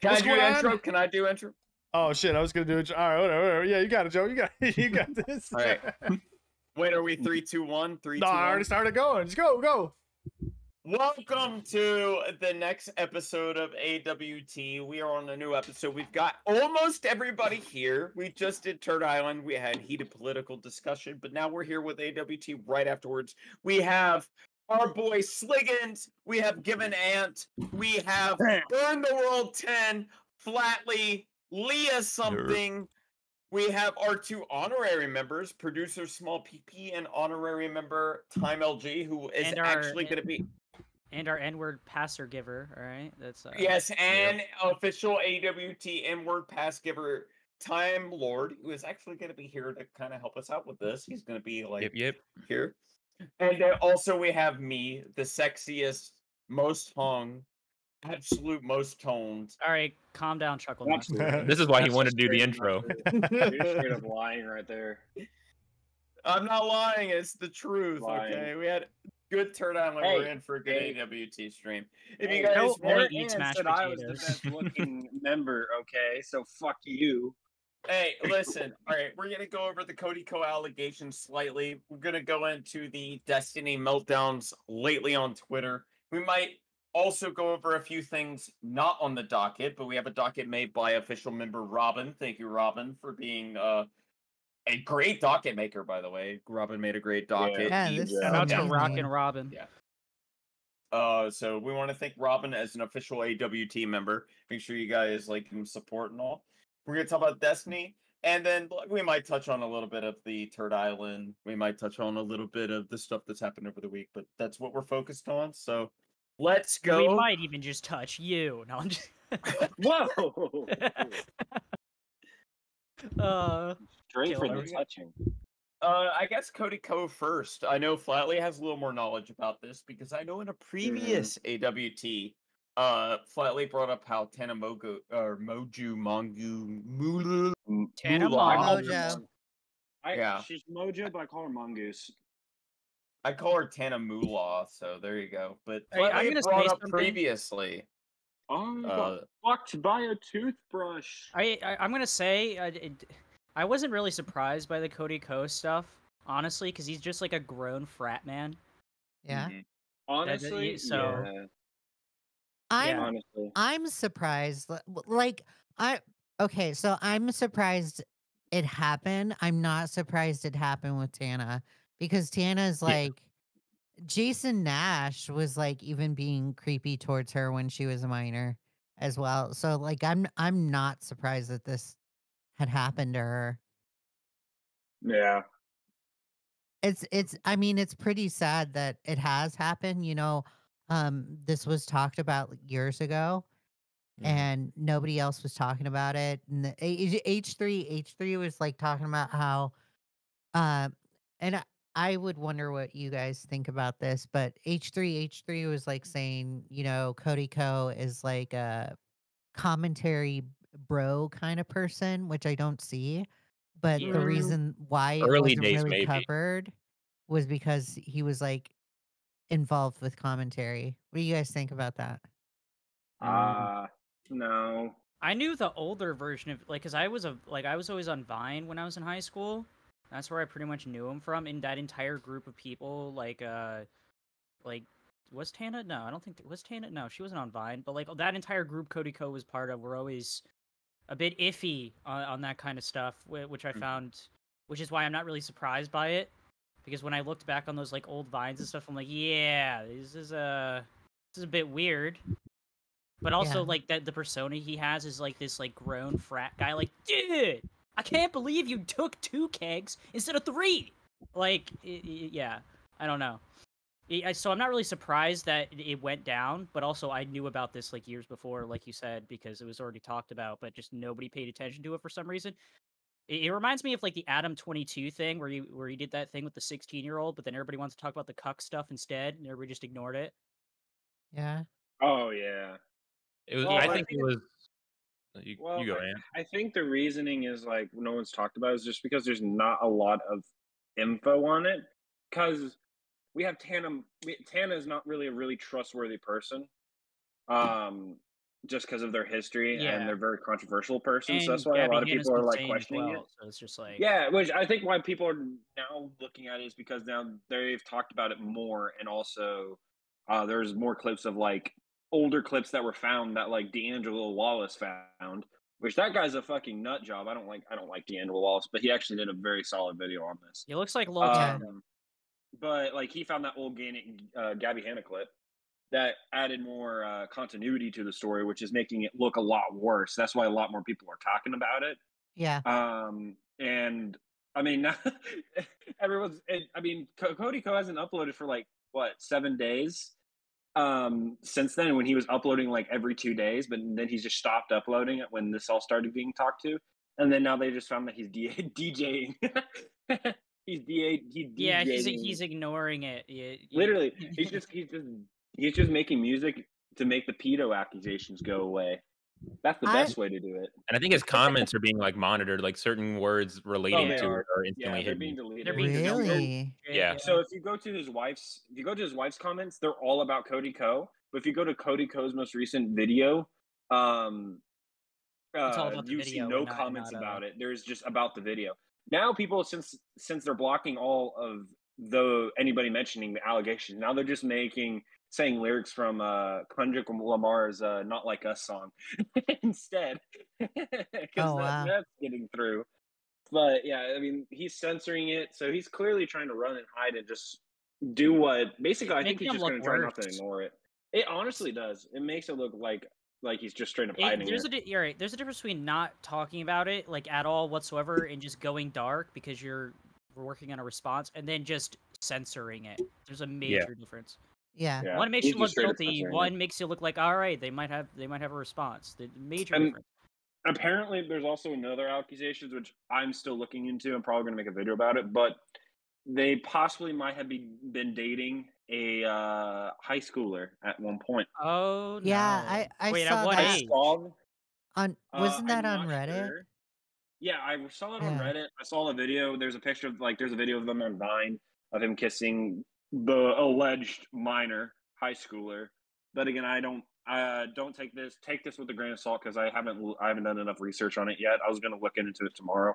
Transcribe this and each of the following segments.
Can What's I do going on? intro? Can I do intro? Oh shit! I was gonna do it. All right, whatever, whatever. Yeah, you got it, Joe. You got you got this. All right. Wait, are we three, two, one? Three, no, two, I already one? started going. Just go, go. Welcome to the next episode of AWT. We are on a new episode. We've got almost everybody here. We just did Turd Island. We had heated political discussion, but now we're here with AWT right afterwards. We have our boy Sliggins. We have Given Ant. We have Burn the World 10, Flatley, Leah something. We have our two honorary members, producer Small PP and honorary member Time LG, who is our- actually going to be and our N-word passer giver. All right, that's uh, Yes, and official AWT N-word pass giver Time Lord, who is actually going to be here to kind of help us out with this. He's going to be like Yep, yep. here. And then also we have me, the sexiest, most hung, absolute most toned. All right, calm down, chuckle. This is why he wanted to do the intro. You're straight up lying right there. I'm not lying, it's the truth. Lying. Okay, we had good turnout when we were Hey, in for a good hey. AWT stream. If Hey, you guys Joe want, only Eric eats Ann mashed said I was the best looking member, okay? So fuck you. Hey, listen. All right, we're gonna go over the Cody Ko allegations slightly. We're gonna go into the Destiny meltdowns lately on Twitter. We might also go over a few things not on the docket, but we have a docket made by official member Robin. Thank you, Robin, for being uh, a great docket maker. By the way, Robin made a great docket. Yeah, He- this is Yeah. Shout out to amazing. Rockin' Robin. Yeah. Uh, so we want to thank Robin as an official AWT member. Make sure you guys like him support and all. We're gonna talk about Destiny, and then we might touch on a little bit of the Turd Island. We might touch on a little bit of the stuff that's happened over the week, but that's what we're focused on. So let's go. We might even just touch you. No, I'm just. Whoa! uh, Straight for the touching. Uh, I guess Cody Ko first. I know Flatley has a little more knowledge about this because I know in a previous AWT, uh, Flatley brought up how Tana Mogo or Moju Mongu Mulu. Tana Mojo. I, Yeah. She's Mojo, but I call her Mongoose. I call her Tana Moolah, so there you go. But Hey, I'm Flatley gonna brought say up something. previously. Oh, Uh, fucked by a toothbrush. I, I I'm gonna say I, it, I wasn't really surprised by the Cody Ko stuff, honestly, because he's just like a grown frat man. Yeah. mhm. Honestly, so- yeah, I'm honestly. I'm surprised. Like I okay, so I'm surprised it happened. I'm not surprised it happened with Tana because Tana's Yeah. like Jason Nash was like even being creepy towards her when she was a minor as well. So like I'm I'm not surprised that this had happened to her. Yeah. it's it's i mean it's pretty sad that it has happened you know um this was talked about years ago Mhm. and nobody else was talking about it and the H- h3 h3 was like talking about how uh and I, I would wonder what you guys think about this but h3 h3 was like saying you know cody ko is like a commentary bro kind of person which i don't see but the reason why it Early wasn't days, really maybe. covered was because he was like involved with commentary what do you guys think about that Uh, no. I knew the older version of like, cause I was a like I was always on Vine when I was in high school. That's where I pretty much knew him from. And that entire group of people, like, uh, like, was Tana? No, I don't think was Tana. No, she wasn't on Vine. But like that entire group, Cody Ko was part of, were always a bit iffy on, on that kind of stuff, which I found, which is why I'm not really surprised by it. Because when I looked back on those like old vines and stuff, I'm like, yeah, this is a this is a bit weird. But also Yeah. like that the persona he has is like this like grown frat guy. Like, dude, I can't believe you took two kegs instead of three. Like, i- i- yeah, I don't know. I- I- So I'm not really surprised that it- it went down, but also I knew about this like years before, like you said, because it was already talked about, but just nobody paid attention to it for some reason. It, it reminds me of like the Adam 22 thing where you where he did that thing with the 16 year old, but then everybody wants to talk about the cuck stuff instead, and everybody just ignored it. yeah Oh yeah. It was. Well, I I think it was. You, Well, you go, I- I think the reasoning is like no one's talked about is just because there's not a lot of info on it. Because we have Tana. Tana is not really a really trustworthy person. Um, just because of their history Yeah. and they're very controversial person. so that's And why a lot of Hanna's people are like questioning well, it. So it's just like Yeah, which I think why people are now looking at it is because now they've talked about it more, and also uh, there's more clips of like older clips that were found that like D'Angelo Wallace found, which that guy's a fucking nut job. I don't like I don't like D'Angelo Wallace, but he actually did a very solid video on this. He looks like Lil Yeah. Tano. Um, but like he found that old Gani- uh, Gabby Hanna clip that added more uh, continuity to the story, which is making it look a lot worse. That's why a lot more people are talking about it. Yeah. Um, and I mean, everyone's. It, I mean, Co- Cody Ko hasn't uploaded for like what seven days. Um, since then, when he was uploading like every two days, but then he's just stopped uploading it when this all started being talked to, and then now they just found that he's D- DJing. he's DA. He's Yeah, he's he's ignoring it. Yeah, you- literally. He's just he's just he's just making music to make the pedo accusations go away. That's the I- best way to do it. And I think his comments are being like monitored, like certain words relating they to are. it are Yeah, instantly they're hidden. being deleted. They're being Because they'll- Really? Yeah. So if you go to his wife's, if you go to his wife's comments, they're all about Cody Ko. But if you go to Cody Ko.'s most recent video, um, It's all uh, about the you see no not- comments not, uh, about it. There's just about the video. Now people, since since they're blocking all of the anybody mentioning the allegations, now they're just making saying lyrics from uh Kendrick Lamar's uh, "Not Like Us" song instead, because Oh, wow. that's getting through. But yeah, I mean, he's censoring it, so he's clearly trying to run and hide and just do what. Basically, I think he's just going to try not to ignore it. It honestly does. It makes it look like like he's just straight up It- there's it. a you're right. There's a difference between not talking about it like at all whatsoever and just going dark because you're we're working on a response and then just censoring it. There's a major difference. Yeah. Yeah, One makes he's you look just straight up guilty. One makes you look like all right. They might have they might have a response. The major And- difference. apparently there's also another accusations which i'm still looking into i'm probably going to make a video about it but they possibly might have be, been dating a uh, high schooler at one point Oh no. Yeah. I- I Wait, saw at what that. I age? saw, On uh, wasn't that I'm on Reddit? sure. yeah i saw it on Yeah. reddit i saw the video there's a picture of like there's a video of them on vine of him kissing the alleged minor high schooler. But again i don't uh, don't take this take this with a grain of salt because i haven't i haven't done enough research on it yet. I was going to look into it tomorrow.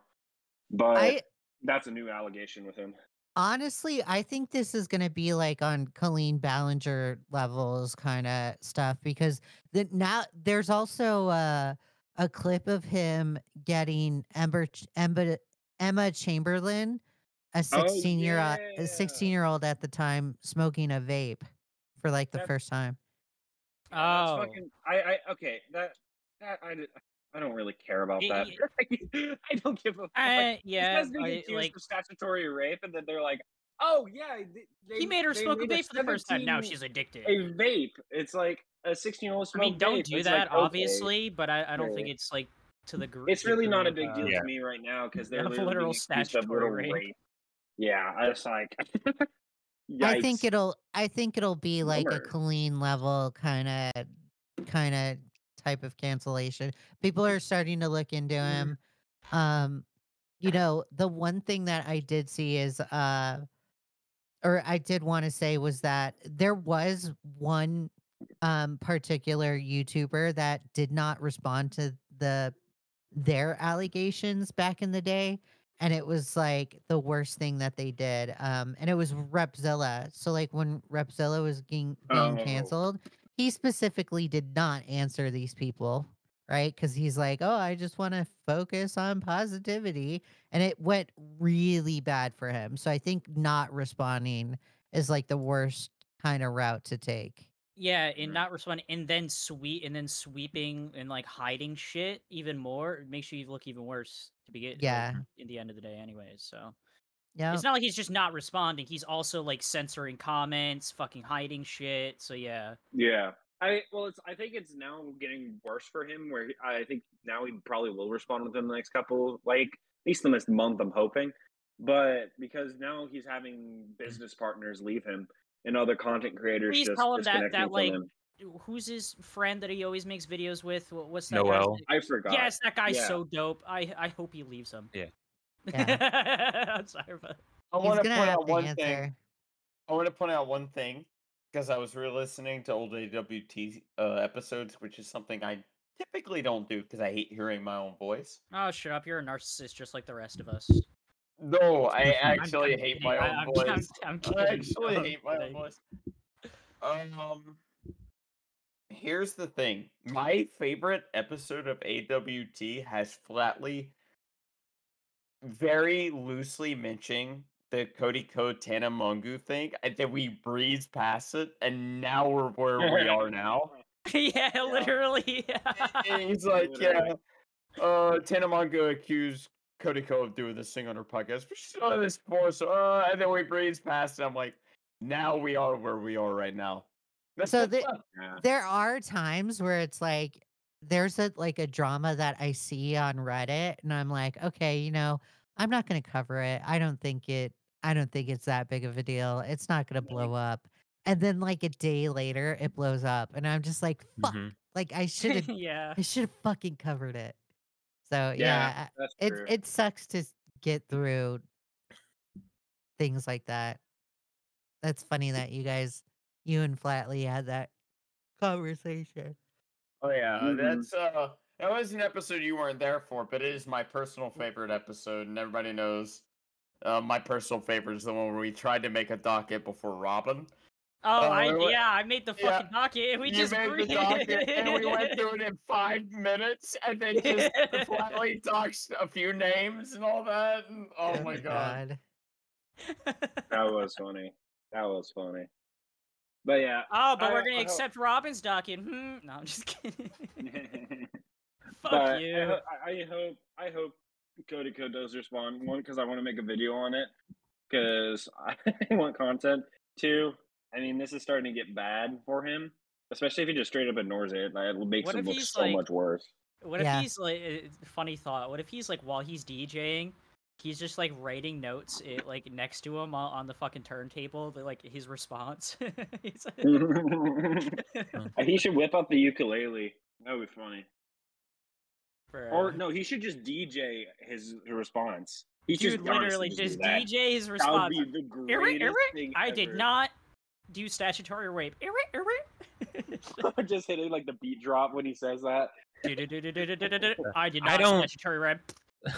But I that's a new allegation with him. honestly, I think this is gonna be like on Colleen Ballinger levels kind of stuff because the now there's also uh, a clip of him getting Ember, Emma Chamberlain, a Oh, 16 year yeah. a 16 year old at the time smoking a vape for like the That- first time. That's Oh. fucking, I, I, okay, that, that, I, I don't really care about that. I don't give a fuck. Uh, yeah, This guy's being I- accused like of statutory rape, and then they're like, oh, yeah. They, they, he made her they smoke a vape for the first time. Now she's addicted. A vape. It's like a 16 year old I mean, don't vape. do It's that, like, okay. obviously, but I, I don't Yeah. think it's like to the group. It's really not a big deal Yeah. to me right now because they're Of literally literal being accused of statutory rape. rape. Yeah, I was like, I think it'll I think it'll be like a Colleen level kind of kind of type of cancellation. People are starting to look into Mm. him. Um you know, the one thing that I did see is uh or I did want to say was that there was one um particular YouTuber that did not respond to the their allegations back in the day and it was like the worst thing that they did um and it was repzilla so like when repzilla was being, being Oh. canceled he specifically did not answer these people right? Because he's like oh i just want to focus on positivity and it went really bad for him so i think not responding is like the worst kind of route to take. Yeah, and not responding, and then sweet, and then sweeping and like hiding shit even more makes you look even worse to begin. like, Yeah. in the end of the day, anyways. So yeah it's not like he's just not responding. He's also like censoring comments, fucking hiding shit. So yeah, Yeah. I well, it's. I think it's now getting worse for him. Where he, I think now he probably will respond within the next couple, like at least the next month. I'm hoping, but because now he's having mm. business partners leave him and other content creators Please just tell him that- that, from like, him. Who's his friend that he always makes videos with? What's that? Noel. Guy's I forgot. Yes, that guy's Yeah. so dope. I I hope he leaves him. Yeah. I'm sorry, but I want to point out one answer thing. I want to point out one thing because I was re-listening to old AWT uh, episodes, which is something I typically don't do because I hate hearing my own voice. Oh, shut up! You're a narcissist, just like the rest of us. No, I actually I'm hate my own I'm- voice. I'm, I'm I kidding. actually hate my own voice. Um, here's the thing: my favorite episode of AWT has Flatley, very loosely mentioning the Cody Code Tana Mungu thing. and then we breezed past it, and now we're where we are now. yeah, literally. And he's like, yeah, uh, Tana Mongo accused Cody Ko of doing this thing on her podcast. But she's done this before, so uh, and then we breezed past it. I'm like, now we are where we are right now. So the- Yeah. there are times where it's like there's a like a drama that I see on Reddit and I'm like, okay, you know, I'm not going to cover it. I don't think it I don't think it's that big of a deal. It's not going to blow up. And then like a day later it blows up and I'm just like, fuck. Mhm. Like I should have yeah. I should have fucking covered it. So Yeah, yeah, it true. it sucks to get through things like that. That's funny that you guys you and Flatley had that conversation. Oh yeah, Mhm. that's uh, that was an episode you weren't there for, but it is my personal favorite episode, and everybody knows. Uh, my personal favorite is the one where we tried to make a docket before Robin. Oh, Uh, I we yeah, I made the yeah, docket. and We you just made the docket, and we went through it in five minutes, and then just Flatley talks a few names and all that. And, oh my god. That was funny. That was funny. But yeah. oh, but I- we're gonna hope- accept Robin's docket. Hmm. No, I'm just kidding. Fuck but I, you. ho- I, I hope I hope Cody Code does respond. One, because I want to make a video on it. Because I want content. Two, I mean, this is starting to get bad for him, especially if he just straight up ignores it. Like, It makes What him look so like- much worse. What if Yeah. he's like uh, funny thought? What if he's like while he's DJing, he's just like writing notes it, like next to him on, on the fucking turntable, the, like his response. He's like- he should whip up the ukulele. That would be funny. Or no, he should just DJ his response. He should literally just. DJ his That would response. be the Eric, greatest Eric, thing I did not do statutory rape. Eric, Eric. just hitting like the beat drop when he says that. I did not I not don't- statutory rape.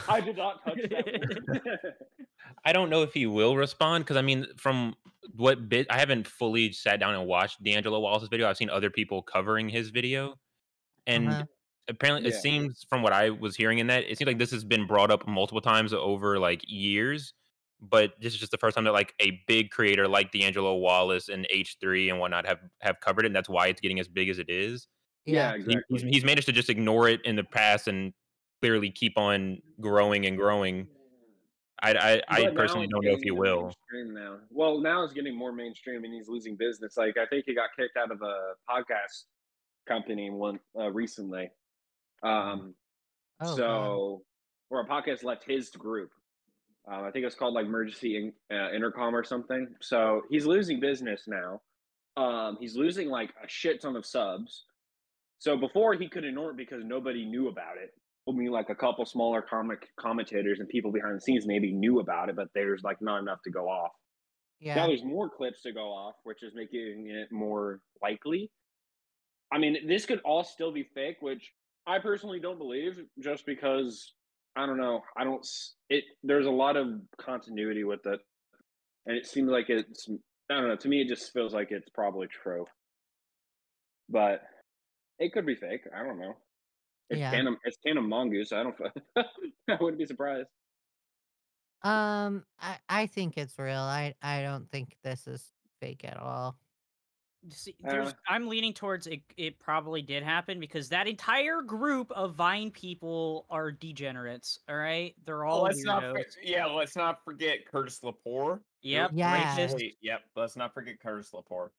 I did not touch that. I don't know if he will respond because I mean, from what bit I haven't fully sat down and watched D'Angelo Wallace's video. I've seen other people covering his video, and Uh-huh. apparently, Yeah. it seems from what I was hearing in that, it seems like this has been brought up multiple times over like years. But this is just the first time that like a big creator like D'Angelo Wallace and H3 and whatnot have have covered it, and that's why it's getting as big as it is. yeah, Yeah. He- exactly. he's, he's managed to just ignore it in the past and clearly keep on growing and growing. I I, I personally don't know if he will. Now, well, now it's getting more mainstream, and he's losing business. Like I think he got kicked out of a podcast company one uh, recently. Um, Oh, God. so or a podcast left his group. Um, I think it's called like Emergency in, uh, Intercom or something. So he's losing business now. Um, he's losing like a shit ton of subs. So before he could ignore it because nobody knew about it. I mean, like a couple smaller comic commentators and people behind the scenes maybe knew about it, but there's like not enough to go off. Yeah. Now there's more clips to go off, which is making it more likely. I mean, this could all still be fake, which I personally don't believe, just because I don't know. I don't. It there's a lot of continuity with it, and it seems like it's. I don't know. To me, it just feels like it's probably true, but it could be fake. I don't know. It's Yeah. Tana, it's Tana Mongoose. I don't. I wouldn't be surprised. Um I I think it's real. I I don't think this is fake at all. See, there's, Uh. I'm leaning towards it. It probably did happen because that entire group of Vine people are degenerates. All right, they're all let's not. weirdos. For, yeah, let's not forget Curtis Lepore. Yep, Yeah. racist. Yep. Let's not forget Curtis Lepore.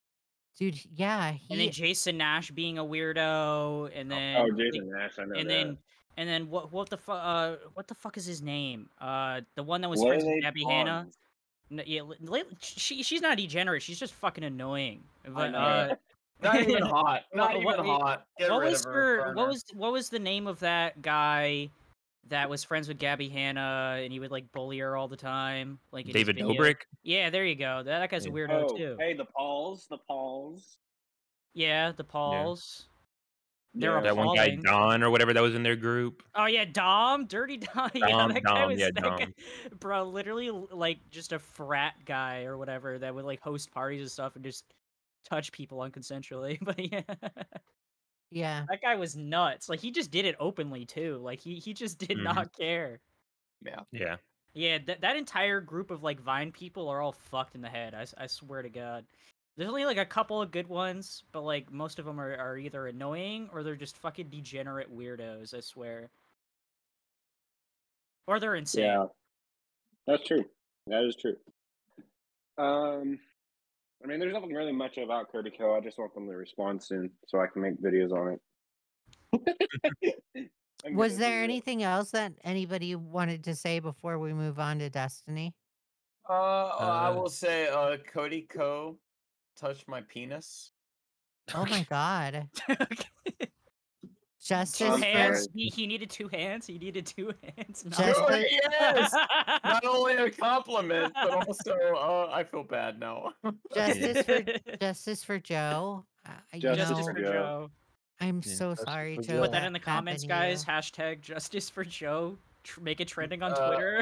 Dude, yeah, he And then Jason Nash being a weirdo, and then Oh, like, Jason Nash. I know and that. then and then what what the fuck uh what the fuck is his name? Uh, the one that was What friends with they Gabby called? Hanna. N- yeah, li- li- she she's not degenerate. She's just fucking annoying. But uh, Not even hot. Not What- even hot. Get what rid was of her. her what was what was the name of that guy that was friends with Gabby Hanna and he would like bully her all the time like David? Dobrik. yeah there you go that, that guy's a Yeah. weirdo oh, too hey, the Pauls, the Pauls. yeah the pauls they're Yeah. That one guy. Don or whatever that was in their group. Oh yeah, Dom, Durte Dom. yeah, Dom, that guy Dom, was yeah, that Dom. guy, bro. Literally, like just a frat guy or whatever that would like host parties and stuff and just touch people unconsensually. But yeah, Yeah. that guy was nuts. Like he just did it openly too. Like he he just did Mhm. not care. Yeah. Yeah, Yeah, that that entire group of like Vine people are all fucked in the head. I, I swear to God. There's only like a couple of good ones, but like most of them are, are either annoying or they're just fucking degenerate weirdos. I swear. Or they're insane. Yeah, that's true. That is true. Um, I mean, there's nothing really much about Cody Ko. I just want them to respond soon so I can make videos on it. Was there do it. anything else that anybody wanted to say before we move on to Destiny? Uh, I Uh, will say, uh, Cody Ko. touched my penis. Oh my god. Okay. Justice I'm for hands. He, he needed two hands. He needed two hands. not Just one. yes, not only a compliment, but also, uh, I feel bad now. justice for justice for Joe. Uh, Justice Justice know, for Joe. Joe. I'm Yeah. so Justice sorry, for Joe. Joe. Put that in the comments, guys. you. Hashtag justice for Joe. Tr- make it trending on Uh, Twitter.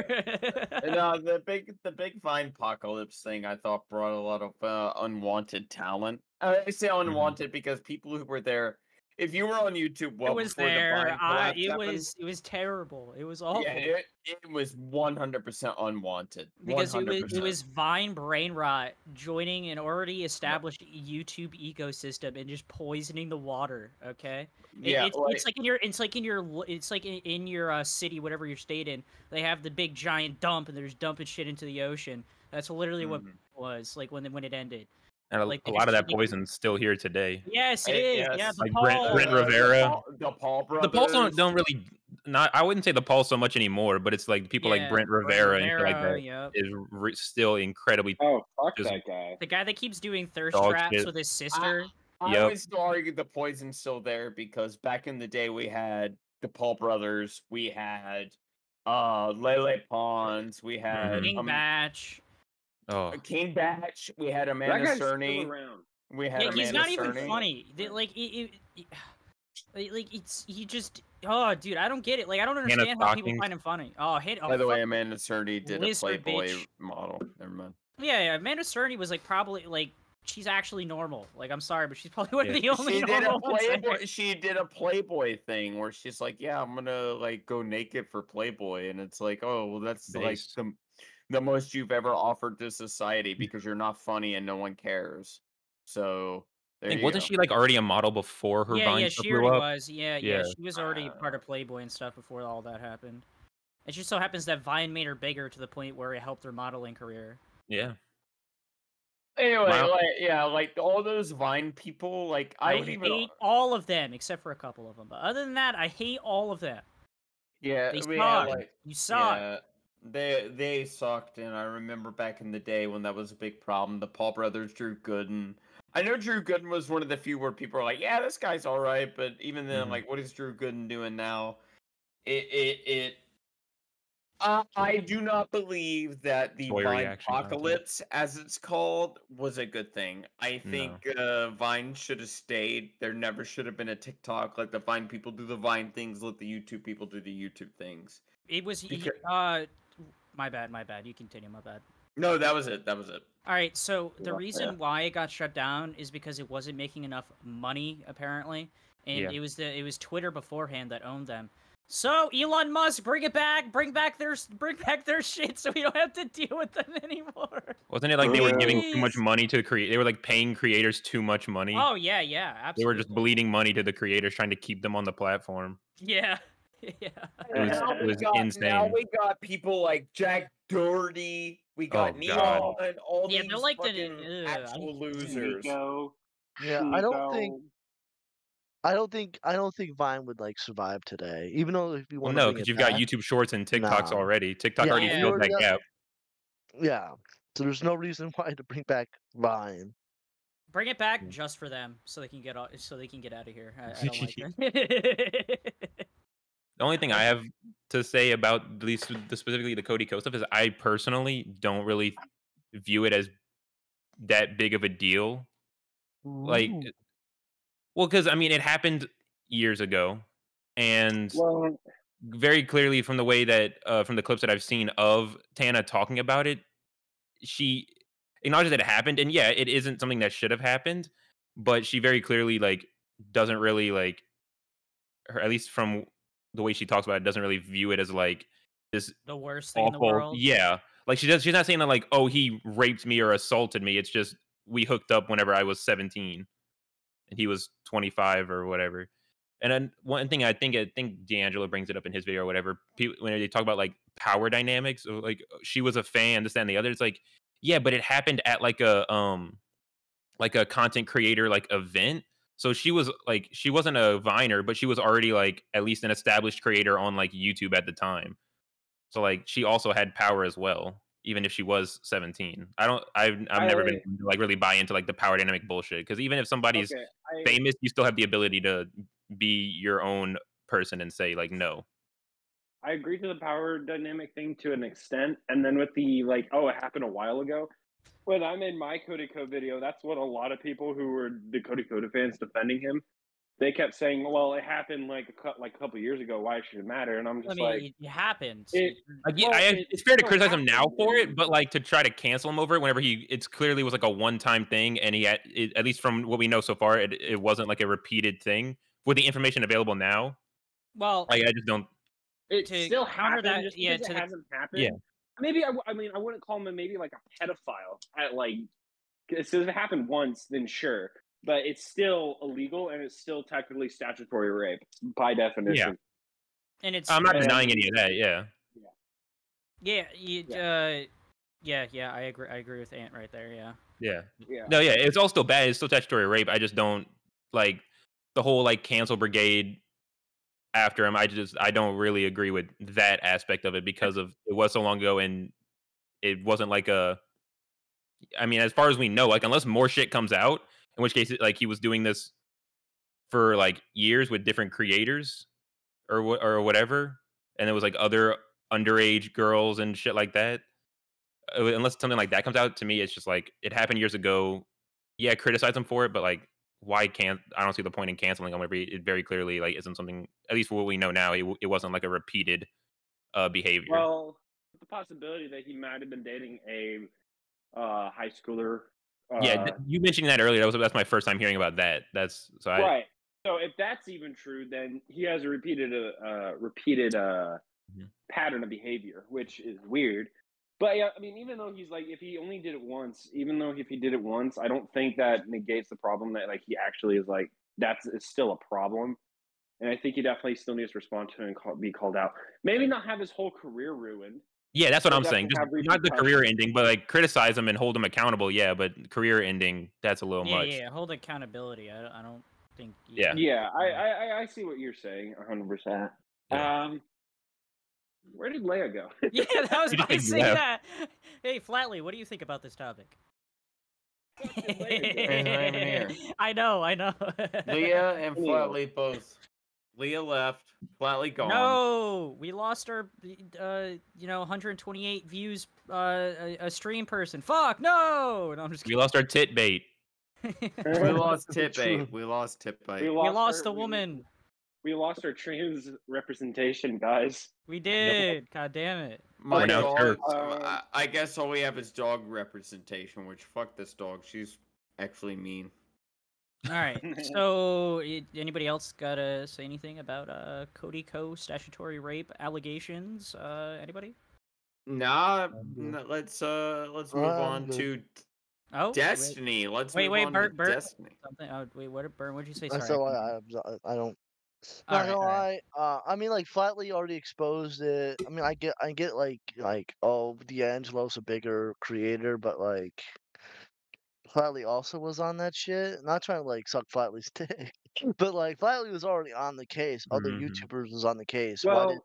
and uh, the big, the big Vine apocalypse thing, I thought brought a lot of uh, unwanted talent. I say unwanted because people who were there, if you were on YouTube, well, it was the there. I, collapse it happened, was it was terrible. It was awful. Yeah, it, it was one hundred percent unwanted. because it was, it was Vine brain rot joining an already established YouTube ecosystem and just poisoning the water. Okay, It- yeah, it's, it's like in your it's like in your it's like in, in your uh, city, whatever your state in. They have the big giant dump and they're just dumping shit into the ocean. That's literally what Mhm. it was like when when it ended. And a, Like, a lot of that shooting- poison's still here today. Yes, it is. Yeah, the Like Brent- Paul- Brent the Rivera. The Paul brothers. The Pauls don't, don't really not. I wouldn't say the Pauls so much anymore, but it's like people Yeah, like Brent Brent Rivera, and like that yep. is re- still incredibly. Oh, fuck Just- that guy. The guy that keeps doing thirst Dog traps shit. with his sister. I Yep. always argue the poison's still there because back in the day we had the Paul brothers, we had uh Lele Pons, we had King um, Bach. Oh, King Bach, we had That Amanda guy's still Cerny, around. we had Yeah, Amanda he's not even funny. Like, it, it, it- like, like, it's he just. Oh, dude, I don't get it. Like, I don't understand how people find him funny. Oh, hit. Oh, By the way, Amanda Cerny did a Playboy bitch. model. Never mind. yeah, yeah. Amanda Cerny was like probably like she's actually normal. Like, I'm sorry, but she's probably one of the only She did a normal ones there. Playboy. She did a Playboy thing where she's like, "Yeah, I'm gonna like go naked for Playboy," and it's like, "Oh, well, that's like Base. The the most you've ever offered to society mm. because you're not funny and no one cares." So there I think, you wasn't go. she like already a model before her yeah, Vine yeah, stuff she already up? was. Yeah, yeah, Yeah. she was already part of Playboy and stuff before all that happened. It just so happens that Vine made her bigger to the point where it helped her modeling career. Yeah, Anyway, Wow. like yeah, like all those Vine people, like I, I, would even hate all of them except for a couple of them. But other than that, I hate all of them. yeah, They we had, suck. like You suck. Yeah, they they sucked, and I remember back in the day when that was a big problem. The Paul brothers, Drew Gooden. I know Drew Gooden was one of the few where people are like, "Yeah, this guy's all right," but even then, Mhm. like, what is Drew Gooden doing now? It it it. Uh, I do not believe that the Vine apocalypse, as it's called, was a good thing. I No. think uh, Vine should have stayed. There never should have been a TikTok. Let the Vine people do the Vine things. Let the YouTube people do the YouTube things. It was Because- uh my bad, my bad. You continue, my bad. No, that was it. That was it. All right, so the Yeah, reason yeah. why it got shut down is because it wasn't making enough money apparently. And Yeah. it was the it was Twitter beforehand that owned them. So Elon Musk, bring it back, bring back their bring back their shit so we don't have to deal with them anymore. wasn't it like they were giving too much money to create? They were like paying creators too much money. Oh yeah, yeah, absolutely. they were just bleeding money to the creators, trying to keep them on the platform. Yeah. Yeah. It was- Now it we was got, Now we got people like Jack Doherty. We got Oh, Neil God. and all Yeah, these they're like the- fucking ugh, I actual losers. Nico. Yeah, I don't think I don't think I don't think Vine would like survive today. Even though if you Well, want no, to because you've got YouTube Shorts and TikToks Nah. already. TikTok Yeah, already you filled that got- gap. Yeah. So there's no reason why to bring back Vine. Bring it back Mm. just for them so they can get out so they can get out of here. I, I don't like it. The only thing I have to say about these the specifically the Cody Ko stuff is I personally don't really view it as that big of a deal. Like, well, because I mean, it happened years ago, and Well, very clearly from the way that uh, from the clips that I've seen of Tana talking about it, she acknowledges that it happened, and yeah, it isn't something that should have happened, but she very clearly like doesn't really like her at least from the way she talks about it doesn't really view it as like this The worst thing in the world. yeah like she does she's not saying that like oh he raped me or assaulted me it's just we hooked up whenever i was 17 and he was 25 or whatever and then one thing i think i think d'angelo brings it up in his video or whatever people when they talk about like power dynamics or like she was a fan this that, and the other it's like yeah but it happened at like a um like a content creator like event so she was like she wasn't a viner but she was already like at least an established creator on like youtube at the time so like she also had power as well, even if she was 17. I don't I've I've never been I- able to, like really buy into like the power dynamic bullshit because even if somebody's okay, I, famous, you still have the ability to be your own person and say like no. I agree to the power dynamic thing to an extent, and then with the like, oh, it happened a while ago. When I made my Cody Code video, that's what a lot of people who were the Cody Code fans defending him, they kept saying, "Well, it happened like a cou- like a couple years ago. Why should it matter?" And I'm I just mean, like, it, it happened. it- Like, yeah, Well, I, it it's fair to still criticize him now for it, but like to try to cancel him over it whenever he, it's clearly was like a one-time thing, and he had, it, at least from what we know so far, it, it wasn't like a repeated thing. With the information available now, well, like I just don't. it to still counter happened. that- just yeah, to it the- hasn't happened. Yeah. Maybe I, w- I mean I wouldn't call him a, maybe like a pedophile at like. 'cause if it happened once, then sure, but it's still illegal and it's still technically statutory rape by definition. and it's I'm not and- denying any of that. Yeah. yeah, you, uh, yeah, yeah. I agree. I agree with Ant right there. Yeah. Yeah. Yeah. No, yeah, it's all still bad. It's still statutory rape. I just don't like the whole like cancel brigade after him. I just I don't really agree with that aspect of it because of it was so long ago and it wasn't like a. I mean, as far as we know, like unless more shit comes out, in which case like he was doing this for like years with different creators or wha- or whatever, and it was like other underage girls and shit like that uh, unless something like that comes out to me it's just like it happened years ago yeah criticize him for it but like why can't i don't see the point in canceling him it very clearly like isn't something at least for what we know now it, it wasn't like a repeated uh behavior Well, the possibility that he might have been dating a uh, high schooler. Uh, yeah th- you mentioned that earlier that was that's my first time hearing about that that's so i right. So if that's even true, then he has a repeated uh, uh repeated uh Mhm. pattern of behavior, which is weird. But yeah, I mean, even though he's like, if he only did it once, even though if he did it once, I don't think that negates the problem that like he actually is like that's is still a problem. And I think he definitely still needs to respond to and call, be called out. Maybe not have his whole career ruined. yeah that's what i'm saying can Just have not the career ending but like criticize him and hold him accountable yeah but career ending that's a little yeah, much yeah. Hold accountability. I, don't- I don't think. Yeah. Yeah, I I, I- I see what you're saying, hundred percent. Yeah. Um, where did Leia go? Yeah, that was You I say that. Hey, Flatley, what do you think about this topic? Fuck did Leia go? not even here. I know, I know. Leah and Ew. Flatley both. Leah left. Flatley gone. No, we lost our, uh, you know, 128 views, uh, a, a stream person. Fuck, no! no I'm just we lost our tit bait We lost tit bait. We lost tip We bait. we lost, lost our- the we- woman. We lost our trans representation, guys. We did. God damn it. My We're dog. Turks. Um, I, I guess all we have is dog representation. Which fuck this dog. She's actually mean. All right. So, anybody else gotta say anything about uh Cody Ko statutory rape allegations? Uh, anybody? Nah. good. n- let's uh let's move I'm on to Oh, wait, Destiny. Let's Wait, move wait, on Bert, to Bert. Destiny. something. Oh, wait, what? Burn? What'd you say? Uh, Sorry. So I, I, I don't. All Not right, gonna lie. Uh, I mean, like Flatley already exposed it. I mean, I get, I get, like, like, oh, D'Angelo's a bigger creator, but like, Flatley also was on that shit. Not trying to like suck Flatley's dick, but like, Flatley was already on the case. Other Mhm. YouTubers was on the case. why did,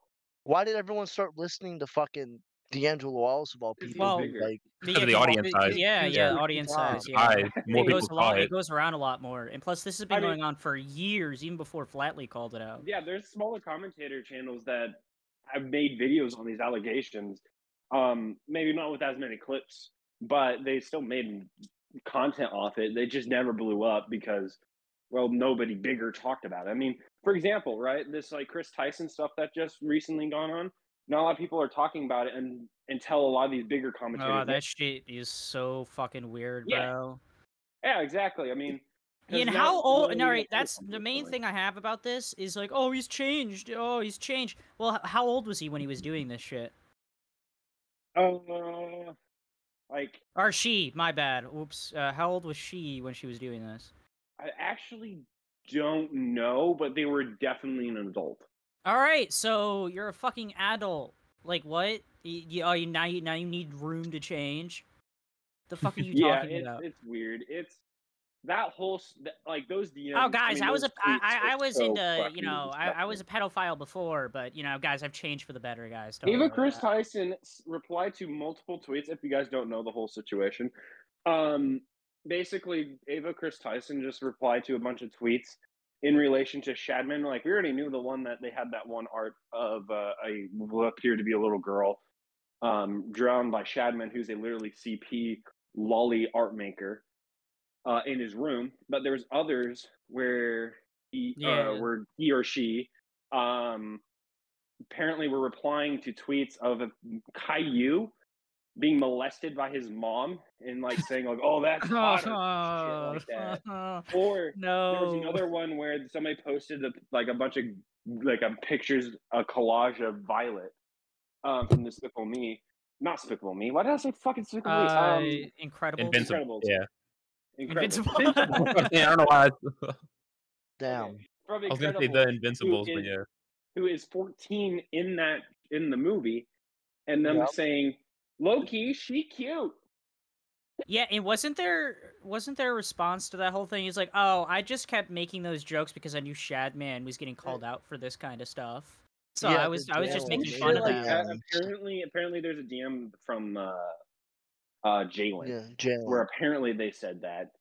why did everyone start listening to fucking D'Angelo Wallace of all people? who, bigger. like, But Because of the audience size. Yeah, He's yeah, audience size. Yeah. I, It more goes a lot. It it goes around a lot more, and plus, this has been I mean- going on for years, even before Flatley called it out. yeah, there's smaller commentator channels that have made videos on these allegations. Um, maybe not with as many clips, but they still made content off it. They just never blew up because, well, nobody bigger talked about it. I mean, for example, right, this like Kris Tyson stuff that just recently gone on. Not a lot of people are talking about it, and until a lot of these bigger commentators. Oh, that shit is so fucking weird, Yeah. bro. yeah, exactly. I mean, And how old? No, right. That's the main thing I have about this is like, oh, he's changed. Oh, he's changed. Well, how old was he when he was doing this shit? on. Uh, like Or she? My bad. Oops. Uh, how old was she when she was doing this? I actually don't know, but they were definitely an adult. All right, so you're a fucking adult. Like what? You, you, oh, you now you now you need room to change. The fuck are you yeah, talking it's, about? it's weird. It's that whole like those DMs. Oh, guys, mean, I, was a tweets I, I was so into you know I, I was a pedophile before, but you know, guys, I've changed for the better, guys. Don't Ava Kris it. Tyson replied to multiple tweets. If you guys don't know the whole situation, um, basically Ava Kris Tyson just replied to a bunch of tweets in relation to Shadman. Like we already knew the one that they had that one art of uh, a what appeared to be a little girl um, drowned by Shadman, who's a literally CP loli art maker uh, in his room. But there was others where he, Yeah. uh, where he or she um, apparently were replying to tweets of a Caillou being molested by his mom and like saying like, "Oh, that's hot," or shit like that. Or no. there was another one where somebody posted a, like a bunch of like a pictures, a collage of Violet um, from Despicable Me. Not Despicable Me. Why did I say fucking Despicable Me? Uh, Um, incredible. Invincible. Incredibles. Yeah. Incredible. Invincible. yeah, I don't know why. I, Damn. From I was gonna say the Invincibles, who but yeah. who is 14 in that in the movie, and them Yep. saying, "Low key, she cute." Yeah, and wasn't there wasn't there a response to that whole thing? He's like, "Oh, I just kept making those jokes because I knew Shadman was getting called out for this kind of stuff." So Yeah, I was I was just making fun of really that. apparently, apparently, there's a DM from uh, uh, Jalen Yeah, Jalen. where apparently they said that.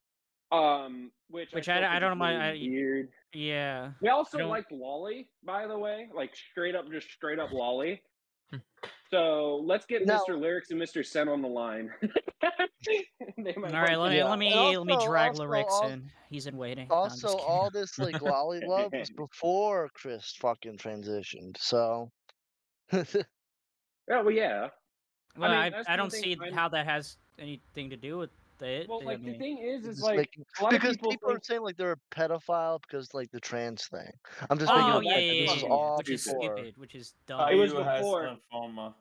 Um, which Which I, I don't- I think don't is mind- really I- Weird. Yeah. We also don't- liked Loli, by the way, like straight up, just straight up Loli. So let's get Now- Mr. Lyrics and Mr. Sen on the line. All right, let me let me And let me drag also- lyrics al- in. He's in waiting. No, Also, kidding. all this like loli love was before Kris fucking transitioned. So Oh well, yeah. well, mean, I, I, don't see I'm- how that has anything to do with it. Well, I like the mean- thing is, is just like making- a lot of because people, people, are saying like they're a pedophile because like the trans thing. I'm just Oh making yeah, yeah, yeah, this yeah, is all which is before. stupid, which is uh, It dumb. was Caillou has before. lymphoma.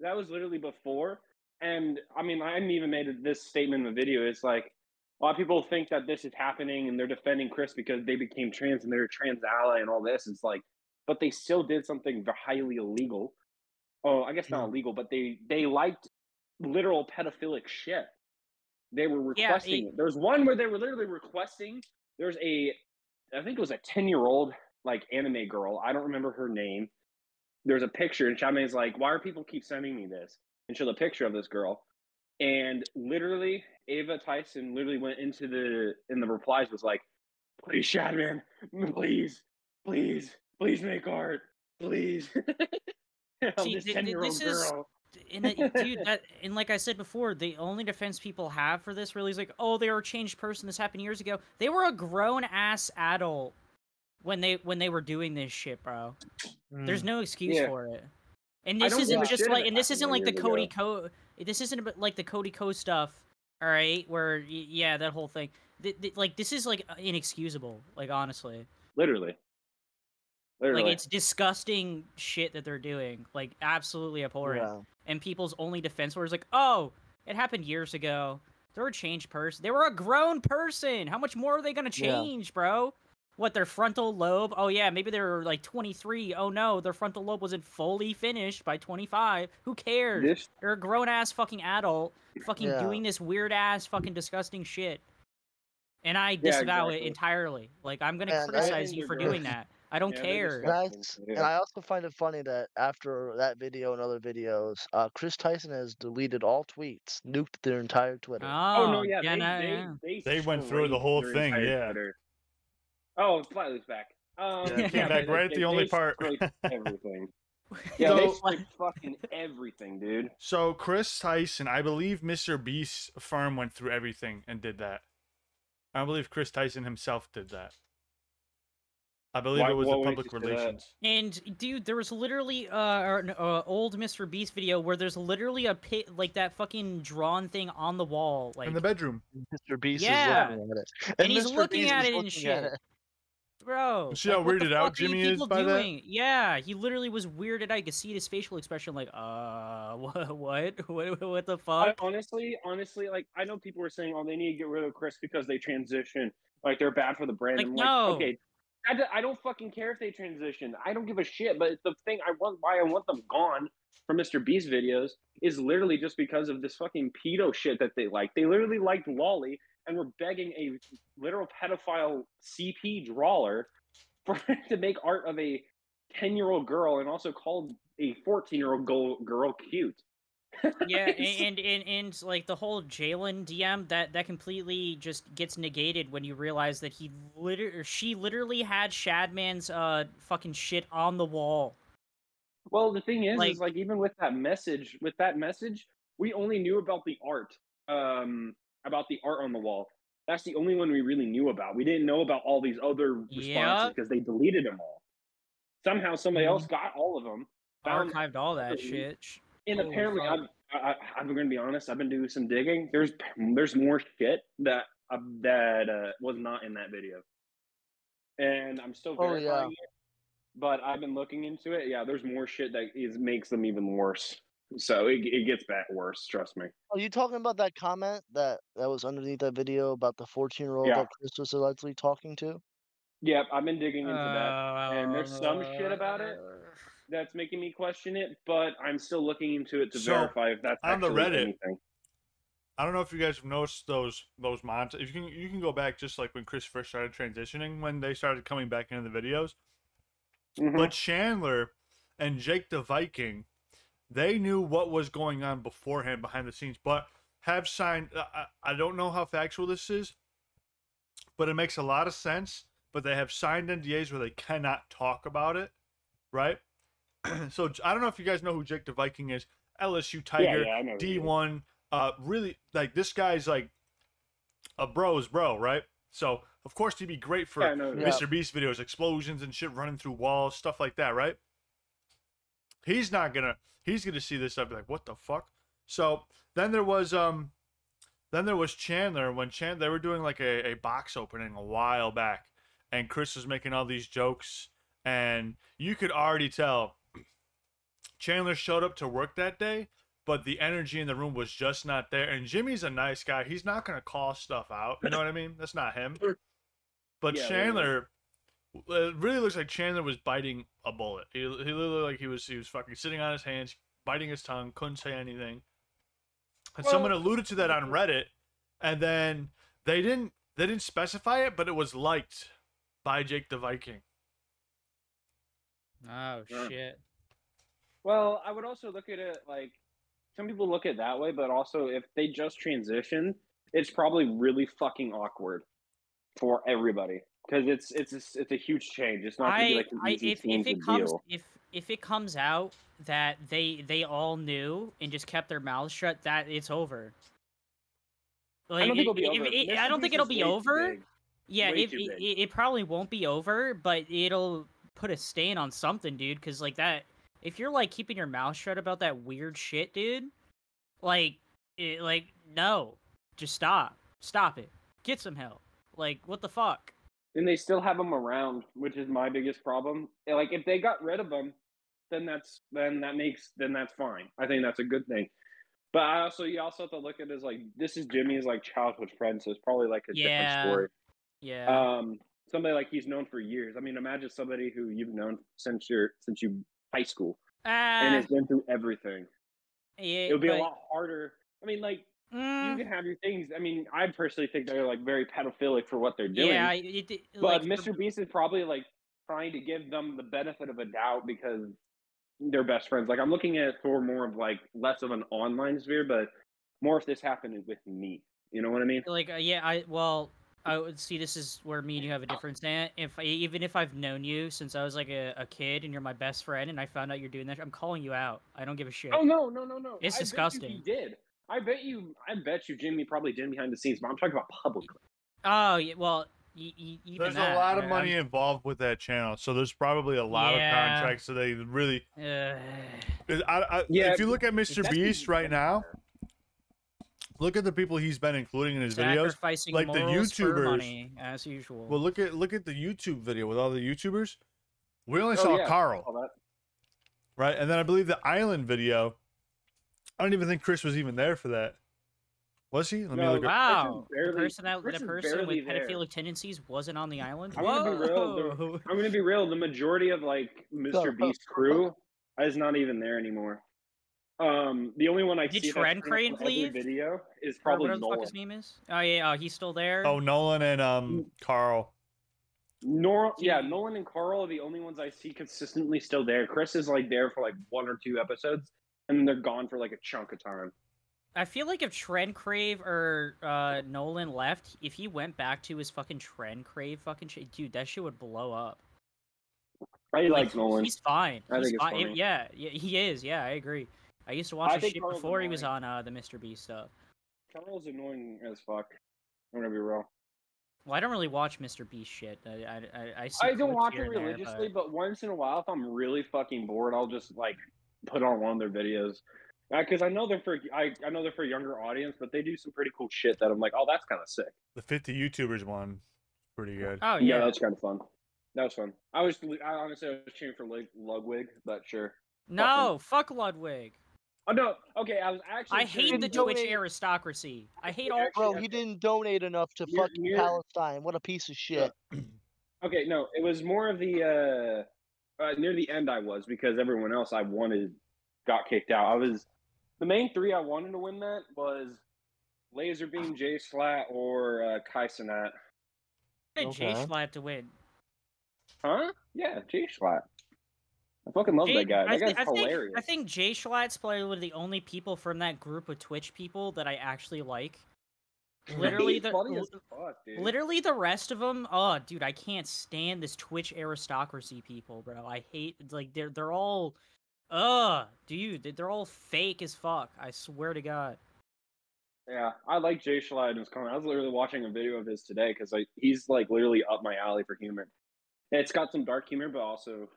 that was literally before. And I mean, I hadn't even made this statement in the video. It's like a lot of people think that this is happening and they're defending Kris because they became trans and they're a trans ally and all this. It's like, but they still did something highly illegal. Oh, I guess not illegal, but they they liked literal pedophilic shit. They were requesting it- it. There one where they were literally requesting. There's a, I think it was a ten year old like anime girl. I don't remember her name. There's a picture, and Charmaine's like, "Why are people keep sending me this?" And showed a picture of this girl, and literally Ava Tyson literally went into the in the replies was like, "Please, Shadman, please, please, please make art, please." See, this th- th- ten year old girl. And it, dude, that and like I said before, the only defense people have for this really is like, oh, they were a changed person. This happened years ago. They were a grown ass adult when they when they were doing this shit, bro. There's mm. no excuse Yeah. for it. And this isn't just like, and this isn't like the Cody ago. Co. This isn't about, like the Cody Ko stuff. All right, where yeah, that whole thing. Th- th- like this is like inexcusable. Like honestly, Literally, literally. like it's disgusting shit that they're doing. Like absolutely abhorrent Yeah. And people's only defense was like, "Oh, it happened years ago. They were a changed person. They were a grown person. How much more are they gonna Yeah. change, bro? What their frontal lobe? Oh yeah, maybe they were like 23. Oh no, their frontal lobe wasn't fully finished by 25. Who cares? this They're a grown ass fucking adult, fucking Yeah. doing this weird ass fucking disgusting shit. And I disavow it exactly. entirely. Like I'm gonna I criticize you for doing that. I don't Yeah, care. And I, yeah. and I also find it funny that after that video and other videos, uh, Kris Tyson has deleted all tweets, nuked their entire Twitter. Oh, Oh no, yeah, yeah, they, no, they, yeah. they They went through the whole thing, yeah. Twitter. Oh, Flatley's back. Um, Yeah, came back right at the only part. everything. Yeah, they So- scraped fucking everything, dude. So Kris Tyson, I believe Mr. Beast's firm went through everything and did that. I believe Kris Tyson himself did that. I believe Why- it was what the public you say that? relations. And dude, there was literally uh, an uh, old Mr. Beast video where there's literally a pit like that fucking drawn thing on the wall, like in the bedroom. Mr. Beast Yeah. is looking at it. And he's Mr. looking Beast at it and shit. it. bro. See how like, what weirded out fuck are you Jimmy is people by that? doing? Yeah, he literally was weirded out. You could see his facial expression, like, uh, what, what, what, what the I fuck? honestly, honestly, like I know people were saying, "Oh, they need to get rid of Kris because they transition. Like they're bad for the brand." Like, I'm no. like, okay, I, d- I don't fucking care if they transition. I don't give a shit. But the thing I want, why I want them gone from Mr. Beast videos is literally just because of this fucking pedo shit that they like. They literally liked loli and were begging a literal pedophile CP drawer for to make art of a ten year old girl and also called a fourteen year old girl cute. Yeah, and, and and and like the whole Jalen DM that that completely just gets negated when you realize that he literally she literally had Shadman's uh fucking shit on the wall. Well, the thing is, Like- is like even with that message, with that message, we only knew about the art, um, about the art on the wall. That's the only one we really knew about. We didn't know about all these other responses Yep. because they deleted them all. Somehow, somebody else got all of them. Archived all that shit. And Holy apparently, fuck. I'm, I, I, I'm going to be honest. I've been doing some digging. There's there's more shit that uh, that uh, was not in that video, and I'm still verifying Oh, yeah. it. But I've been looking into it. Yeah, there's more shit that is makes them even worse. So it, it gets back worse. Trust me. Are you talking about that comment that that was underneath that video about the 14 year old Yeah. that Kris was allegedly talking to? Yep, I've been digging into that. and there's some shit about it. That's making me question it, but I'm still looking into it to So, verify if that's on the Reddit, anything. I don't know if you guys have noticed those those mont. If you can, you can go back just like when Kris first started transitioning, when they started coming back into the videos. Mhm. But Chandler and Jake the Viking, they knew what was going on beforehand behind the scenes, but have signed. I I don't know how factual this is, but it makes a lot of sense. But they have signed NDAs where they cannot talk about it, right? so I don't know if you guys know who Jake the Viking is. LSU Tiger, yeah, yeah, I know. who D it is. one. Uh, really like this guy's like a bro's bro, right? So of course he'd be great for Yeah, Yeah. Mr. Beast videos, explosions and shit running through walls, stuff like that, right? He's not gonna he's gonna see this stuff and be like, what the fuck? So then there was um then there was Chandler when Chan they were doing like a, a box opening a while back and Kris was making all these jokes and you could already tell Chandler showed up to work that day, but the energy in the room was just not there. And Jimmy's a nice guy. He's not gonna call stuff out. You know what I mean? That's not him. But Yeah, Chandler, uh, it really looks like Chandler was biting a bullet. He, he literally like he was he was fucking sitting on his hands, biting his tongue, couldn't say anything. And someone alluded to that on Reddit, and then they didn't they didn't specify it, but it was liked by Jake the Viking. Oh shit. Well, I would also look at it like some people look at it that way, but also if they just transition, it's probably really fucking awkward for everybody because it's it's a, it's a huge change. It's not gonna be like an I easy if, if it comes deal. if if it comes out that they they all knew and just kept their mouths shut, that it's over. Like, I don't think it'll be if- over. Mr. I don't think it'll be over. Yeah, it, it, it probably won't be over, but it'll put a stain on something, dude. Because like that, if you're like keeping your mouth shut about that weird shit, dude, like, it, like no, just stop, stop it, get some help. Like, what the fuck? and they still have them around, which is my biggest problem. Like if they got rid of them, then that's then that makes then that's fine. I think that's a good thing. But I also you also have to look at it as like this is Jimmy's like childhood friend, so it's probably like a Yeah. different story. Yeah, Um, somebody like he's known for years. I mean, imagine somebody who you've known since your since you high school and ah, has been through everything. yeah, It would be but, a lot harder. I mean, like you mm, can have your things. I mean, I personally think they're like very pedophilic for what they're doing. yeah, it, it, But like, Mr. Beast is probably like trying to give them the benefit of a doubt because they're best friends. Like I'm looking at it for more of like less of an online sphere, but more if this happened with me. You know what I mean? like uh, yeah i well i would see this is where me and you have a difference in if I, even if i've known you since i was like a, a kid and you're my best friend and i found out you're doing that i'm calling you out i don't give a shit Oh no, no, no, no! It's I bet you disgusting. he did. I bet you. I bet you Jimmy probably did behind the scenes, but I'm talking about publicly. oh yeah, well e- even There's that, a lot of money involved with that channel, so there's probably a lot Yeah. of contracts. So they really, Uh, I, I, Yeah, if you look at Mr. Beast right now, better. Look at the people he's been including in his videos. like the morals YouTubers. money, as usual. Well, look at look at the YouTube video with all the YouTubers. We only Oh, saw yeah, Carl, all that. right? And then I believe the Island video. I don't even think Kris was even there for that. Was he? Let me look. Wow, barely- the person that Kris the person barely with there. pedophilic tendencies wasn't on the island. I'm gonna be real, the- I'm gonna be real. The majority of like Mr. Beast crew is not even there anymore. Um, the only one I Did see that's Trent pretty Crane every leave? video is Or probably whatever the fuck Nolan. his name is. Oh yeah, uh, he's still there. oh, Nolan and um Carl. Nor yeah, Nolan and Carl are the only ones I see consistently still there. Kris is like there for like one or two episodes, and then they're gone for like a chunk of time. I feel like if Trend Crave or uh, Nolan left, if he went back to his fucking Trend Crave fucking shit, dude, that shit would blow up. I like, Nolan. He's fine. I he's think it's fine. funny. Yeah, yeah, he is. Yeah, I agree. I used to watch I his shit Carl's before he was on uh, the Mr. Beast stuff. Carl's annoying as fuck. I'm gonna be real. Well, I don't really watch Mr. Beast shit. I I I, I, see I don't clips watch it and there, religiously, but- but once in a while, if I'm really fucking bored, I'll just like put on one of their videos. Because I know they're for I, I know they're for a younger audience, but they do some pretty cool shit that I'm like, oh, that's kind of sick. The 50 YouTubers one, pretty good. Oh yeah, yeah. that's kind of fun. That was fun. I was I honestly I was cheering for Lug- Ludwig, but sure. no, fuck Ludwig. Oh no, okay, I was actually. I hate the for- Twitch donate- aristocracy. I hate all. Bro, he didn't donate enough to Near- fucking near- Palestine. What a piece of shit. Okay, no, it was more of the uh, uh near the end I was because everyone else I wanted got kicked out. I was the main three I wanted to win that was Laserbeam, Jay Schlatt, or uh, Kai Cenat. Why did Jay Okay. Schlatt have to win? Huh? Yeah, Jay Schlatt. I fucking love Jay- that guy. I That thi- guy's I think, hilarious. I think Jay Schlatt's probably one of the only people from that group of Twitch people that I actually like. Literally the fuck, dude. literally the rest of them. Oh, dude, I can't stand this Twitch aristocracy people, bro. I hate like they're they're all, ugh, dude, they- they're all fake as fuck. I swear to God. Yeah, I like Jay Schlatt and his comment. I was literally watching a video of his today because like he's like literally up my alley for humor. And it's got some dark humor, but also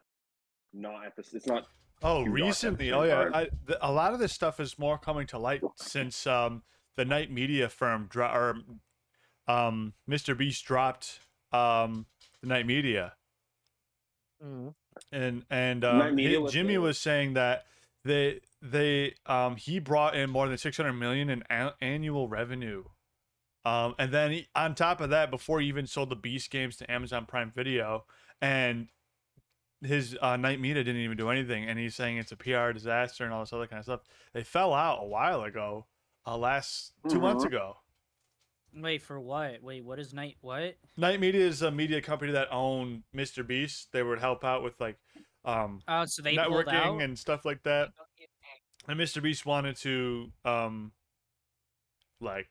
not at this. It's not. Oh, Too dark at the recently, oh yeah. I, the, a lot of this stuff is more coming to light since um the Night Media firm dro- or um Mr. Beast dropped um the Night Media Mhm. and and Night um, he- with Jimmy the- was saying that they they um he brought in more than 600 million in a- annual revenue. Um, and then he, on top of that, before he even sold the Beast games to Amazon Prime Video, and his uh, Night Media didn't even do anything, and he's saying it's a PR disaster and all this other kind of stuff. They fell out a while ago, uh, last 2 months Mhm. ago. Wait for what? Wait, what is night? What? Night Media is a media company that owned Mr. Beast. They would help out with like um, Oh, so they networking and stuff like that. And Mr. Beast wanted to um, like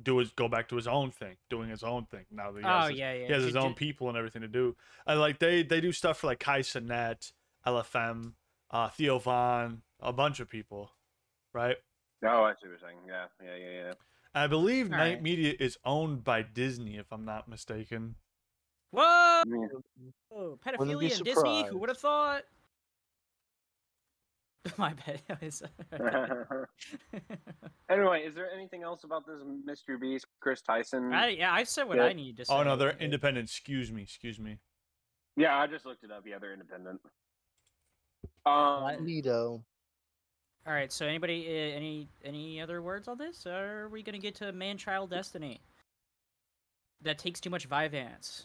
do his go back to his own thing, doing his own thing. Now that he has Oh his, yeah, yeah. he has his own people and everything to do. And like they they do stuff for like Kai Cenat, LFM, uh, Theo Von, a bunch of people, right? Oh, I see what you're saying. Yeah, yeah, yeah, yeah. I believe All Night right. Media is owned by Disney, if I'm not mistaken. Whoa! Yeah. Oh, pedophilia and Disney. Who would have thought? My bad. Anyway, is there anything else about this Mr. Beast, Kris Tyson? I, yeah, I've said what Yeah. I need to say. Oh no, they're independent. Excuse me, excuse me. Yeah, I just looked it up. Yeah, they're independent. Um, Lido. All right. So, anybody, uh, any, any other words on this? Or are we gonna get to man-child destiny? That takes too much Vyvanse.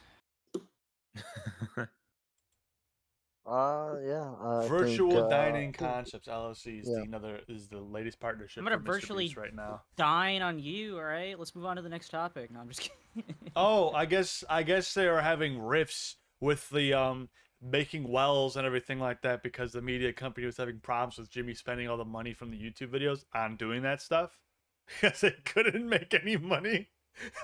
Uh, yeah. Uh, I Virtual think, uh, Dining Concepts LLC is yeah. the another is the latest partnership. I'm gonna virtually- Beast right now. Dying on you. All right. Let's move on to the next topic. No, I'm just kidding. Oh, I guess I guess they are having riffs with the um making wells and everything like that because the media company was having problems with Jimmy spending all the money from the YouTube videos on doing that stuff because they couldn't make any money.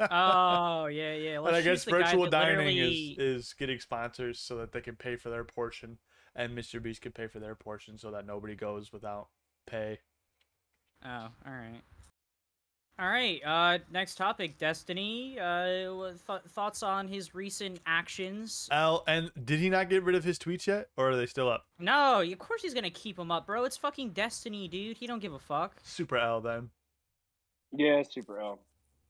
oh yeah, yeah. and Let's I guess virtual dining literally- is is getting sponsors so that they can pay for their portion, and Mr. Beast can pay for their portion so that nobody goes without pay. Oh, all right. All right. Uh, next topic, Destiny. Uh, th- thoughts on his recent actions? Al, and did he not get rid of his tweets yet, or are they still up? No, of course he's gonna keep him up, bro. It's fucking Destiny, dude. He don't give a fuck. Super Al then. Yeah, Super L.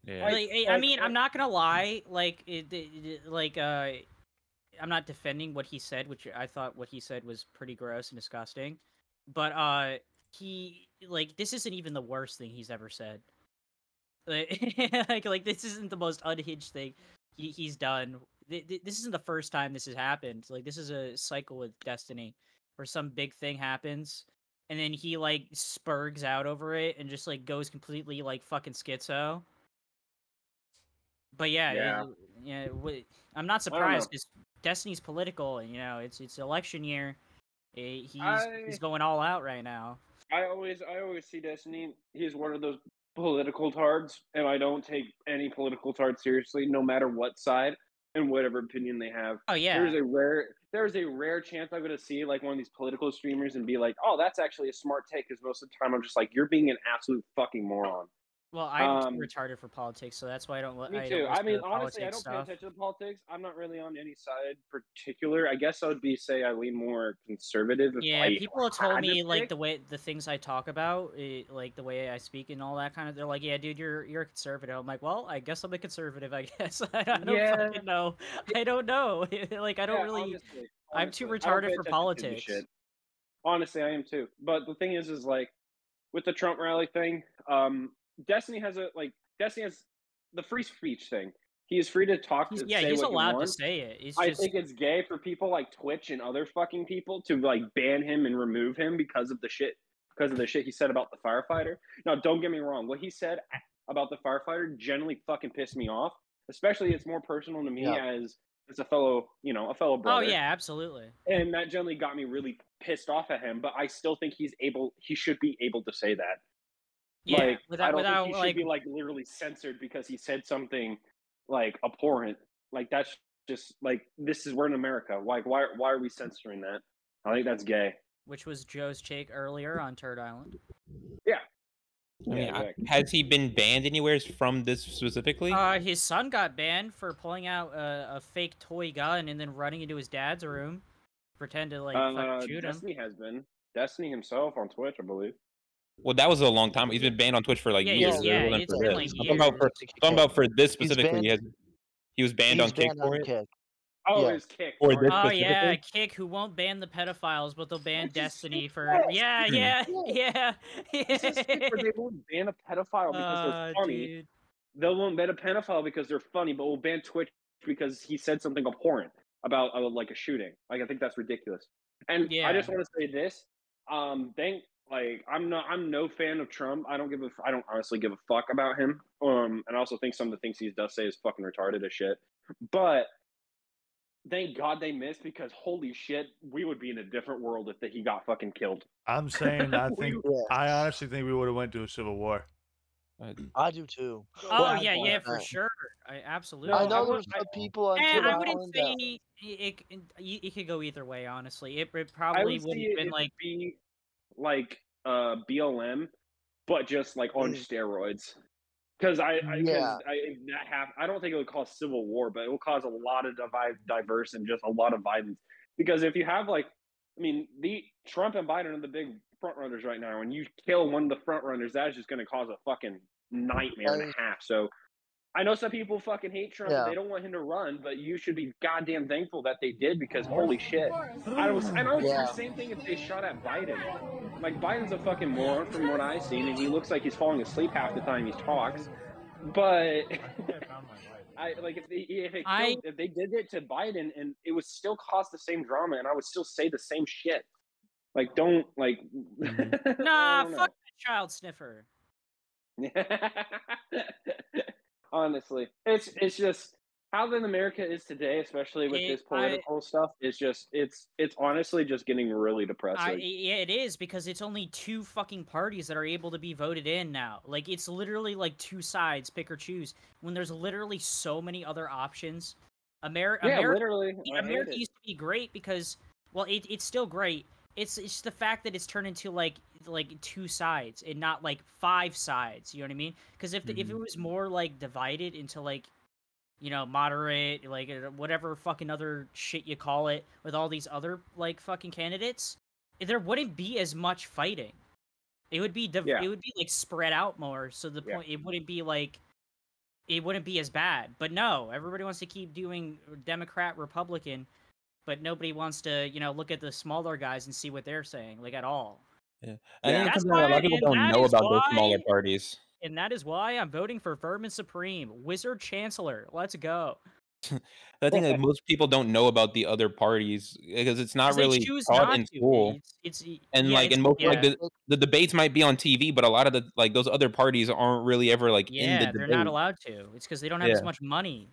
Yeah. Like, I, I mean, I- I'm not gonna lie. Like, it, it, it- like, uh, I'm not defending what he said, which I thought what he said was pretty gross and disgusting. But uh, he like this isn't even the worst thing he's ever said. Like, like, like this isn't the most unhinged thing he, he's done. Th- th- This isn't the first time this has happened. Like, this is a cycle with Destiny, where some big thing happens, and then he like spurgs out over it and just like goes completely like fucking schizo. But yeah, Yeah. it- yeah. I'm not surprised because Destiny's political, and you know it's it's election year. Eh, He's I- he's going all out right now. I always I always see Destiny. He's one of those political tards, and I don't take any political tard seriously, no matter what side and whatever opinion they have. Oh yeah, There's a rare there's a rare chance I'm gonna see like one of these political streamers and be like, oh, that's actually a smart take. Because most of the time I'm just like, you're being an absolute fucking moron. Well I'm um, retarded for politics, so that's why I don't. Me I too. I mean, honestly, I don't stuff. pay attention to politics. I'm not really on any side particular. I guess I would be say I lean more conservative. Yeah, I people have told to me like pick. the way the things I talk about, eh, like the way I speak and all that kind of. They're like, "Yeah, dude, you're you're a conservative." I'm like, "Well, I guess I'm a conservative. I guess I don't Yeah. know. I don't know. like I don't Yeah, really. honestly, I'm too honestly, retarded for attention to the politics. Honestly, I am too. But the thing is, is like with the Trump rally thing, um, Destiny has a like Destiny has the free speech thing. He is free to talk. He's, to yeah, say he's what he allowed to say it. It's I just think it's gay for people like Twitch and other fucking people to like ban him and remove him because of the shit because of the shit he said about the firefighter. Now, don't get me wrong. What he said about the firefighter generally fucking pissed me off. Especially, it's more personal to me Yeah. as as a fellow, you know, a fellow oh, brother. oh yeah, absolutely. and that generally got me really pissed off at him. But I still think he's able. He should be able to say that. Yeah, like, I don't without think he like should be like literally censored because he said something like abhorrent. Like that's just like this is we're in America. Like why why are we censoring that? I think that's gay. which was Joe's take earlier on Turd Island. I mean, Yeah, exactly. has he been banned anywhere from this specifically? Uh, his son got banned for pulling out a, a fake toy gun and then running into his dad's room, pretend to like Uh, fucking shoot him. Destiny has been Destiny himself on Twitch, I believe. Well, that was a long time. He's been banned on Twitch for like Yeah, years. yeah, It wasn't it's for been, this. like, I'm talking about for, talking about for this specifically. He, has, he was banned He's on Kick banned for on it. Kick. Oh, Yeah. his kick. Or this- Oh yeah. Kick who won't ban the pedophiles, but they'll ban Which is Destiny for yeah, Hmm. yeah, yeah, This is kick where yeah. they won't ban a pedophile because Uh, they're funny. dude. They won't ban a pedophile because they're funny, but will ban Twitch because he said something abhorrent about uh, like a shooting. Like I think that's ridiculous. And I just want to say this. Um, thank like I'm not I'm no fan of Trump. I don't give a I don't honestly give a fuck about him. Um, and I also think some of the things he does say is fucking retarded as shit. But thank God they missed because holy shit, we would be in a different world if that he got fucking killed. I'm saying I think I honestly think we would have went to a civil war. I do too. Oh Well, yeah, yeah, for I- sure. I absolutely. I I know would- there's I- people on And Twitter I wouldn't Island say it, it, it, it could go either way. Honestly, it, it probably would would see have been like be like uh BLM, but just like on Mm. steroids. Because I, I, Yeah. I that hap- I don't think it would cause civil war, but it will cause a lot of divide, diverse and just a lot of violence. Because if you have like, I mean, the Trump and Biden are the big front runners right now, and you kill one of the front runners, that's just going to cause a fucking nightmare and a half. So. I know some people fucking hate Trump. and Yeah. They don't want him to run, but you should be goddamn thankful that they did because holy shit. I was, and I would Yeah. say the same thing if they shot at Biden. Like Biden's a fucking moron from what I've seen, and he looks like he's falling asleep half the time he talks. But I like if they if, it I- if they did it to Biden and it would still cause the same drama, and I would still say the same shit. Like don't like. Nah, don't fuck that child sniffer. Honestly, it's it's just how then America is today, especially with It- this I- political stuff. It's just it's it's honestly just getting really depressing. I, yeah, it is because it's only two fucking parties that are able to be voted in now. Like it's literally like two sides, pick or choose. When there's literally so many other options. Ameri- yeah, America, literally. America used to be great because, well, it, it's still great, it's it's the fact that it's turned into like like two sides and not like five sides. You know what I mean? Because if the, if it Mhm. was more like divided into like you know moderate like uh, whatever fucking other shit you call it with all these other like fucking candidates, there wouldn't be as much fighting. It would be div- Yeah. it would be like spread out more. So the Yeah. point it wouldn't be like it wouldn't be as bad. But no, everybody wants to keep doing Democrat, Republican, but nobody wants to, you know, look at the smaller guys and see what they're saying, like at all. I think That's it comes down to a lot of people and don't know about those smaller parties. And that is why I'm voting for Vermin Supreme, Wizard Chancellor. Let's go. I think that most people don't know about the other parties because it's not really taught not in to. school. It's, it's And yeah, like, and most like the, the debates might be on TV, but a lot of the like those other parties aren't really ever like in yeah, the they're debate. not allowed to. It's because they don't have as much money.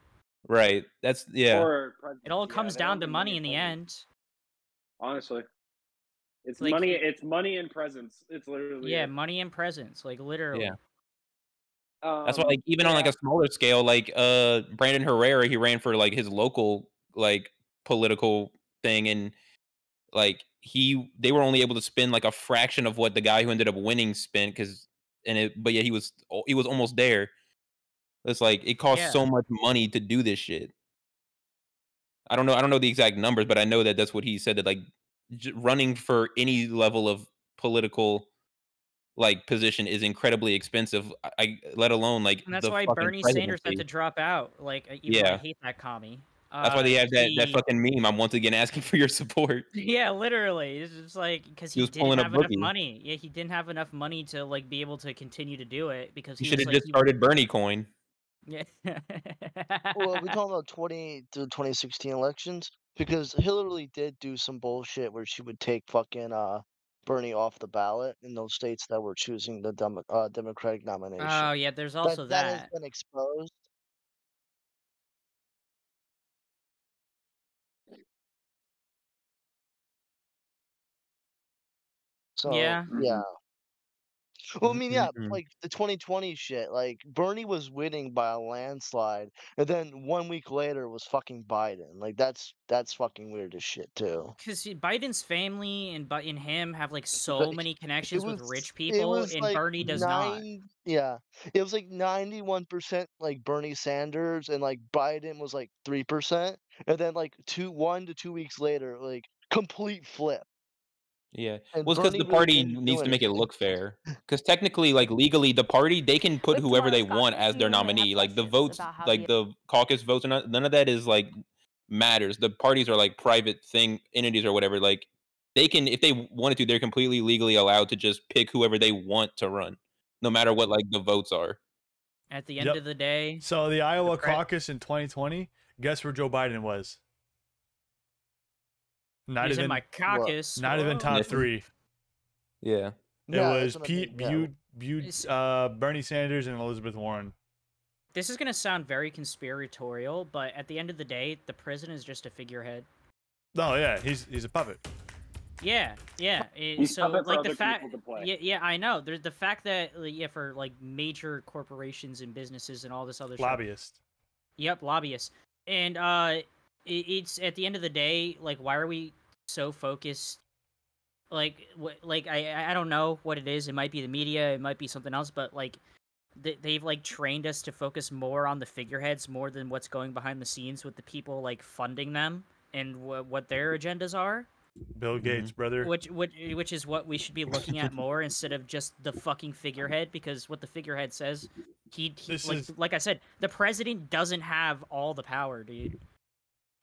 Right. That's yeah. Or It all comes they down to money in the end. Honestly, it's Like- money. It's money and presence. It's literally Yeah, it. money and presence, like literally. Yeah. That's why Um, like even on like a smaller scale, like uh Brandon Herrera, he ran for like his local like political thing and like he they were only able to spend like a fraction of what the guy who ended up winning spent because and it but yeah he was he was almost there. It's like it costs Yeah. so much money to do this shit. I don't know I don't know the exact numbers, but I know that that's what he said that like j- running for any level of political like position is incredibly expensive. I, I let alone like And that's why Bernie Sanders had to drop out. Like, uh, even though I Yeah. hate that commie. That's why they Uh, have that, that fucking meme. I'm once again asking for your support. Yeah, literally. It's just like because He he, was didn't have enough money. Yeah, he didn't have enough money to like be able to continue to do it because You he should have like, just he- started Bernie Coin. Yeah. well, we talking about 20 the 2016 elections because Hillary did do some bullshit where she would take fucking uh Bernie off the ballot in those states that were choosing the Demo- uh, Democratic nomination. oh yeah, there's That- also that that. has been exposed. So Yeah. yeah. Well, I mean, yeah, Mhm. like the 2020 shit, like Bernie was winning by a landslide, and then one week later was fucking Biden. Like that's that's fucking weird as shit too. Because Biden's family and but in him have like so But many It connections with was- rich it people, was, and like, Bernie does not. nine- Yeah, it was like 91% like Bernie Sanders, and like Biden was like 3%, and then like two one to two weeks later, like complete flip. Yeah. And Well, because the party didn't needs to make it look fair. Because technically, like legally, the party they can put With whoever they want as their meeting, I have nominee. Like the votes, like the- the caucus votes, and none of that is like matters. The parties are like private thing entities or whatever. Like they can, if they wanted to, they're completely legally allowed to just pick whoever they want to run, no matter what like the votes are. At the end Yep. of the day, So the Iowa pre- caucus in 2020, guess where Joe Biden was? Not he's even in my caucus. not even top three. Yeah. It Yeah, was what I Pete mean, yeah. Bute, Bute, uh, Bernie Sanders, and Elizabeth Warren. This is gonna sound very conspiratorial, but at the end of the day, the president is just a figurehead. Oh yeah, he's he's a puppet. Yeah, yeah. it- He's so puppet for like other the fact, people to play. yeah, yeah, I know. There's the fact that yeah, for like major corporations and businesses and all this other stuff. Lobbyist. Yep, lobbyists. And uh, it, it's at the end of the day, like, why are we so focused? Like, what? Like, I I- I don't know what it is. It might be the media. It might be something else. But like, they, they've like trained us to focus more on the figureheads more than what's going behind the scenes with the people like funding them and wh- what their agendas are. Bill Mhm. Gates, brother. Which, which which is what we should be looking at more instead of just the fucking figurehead because what the figurehead says he, he This like, is- like I said the president doesn't have all the power dude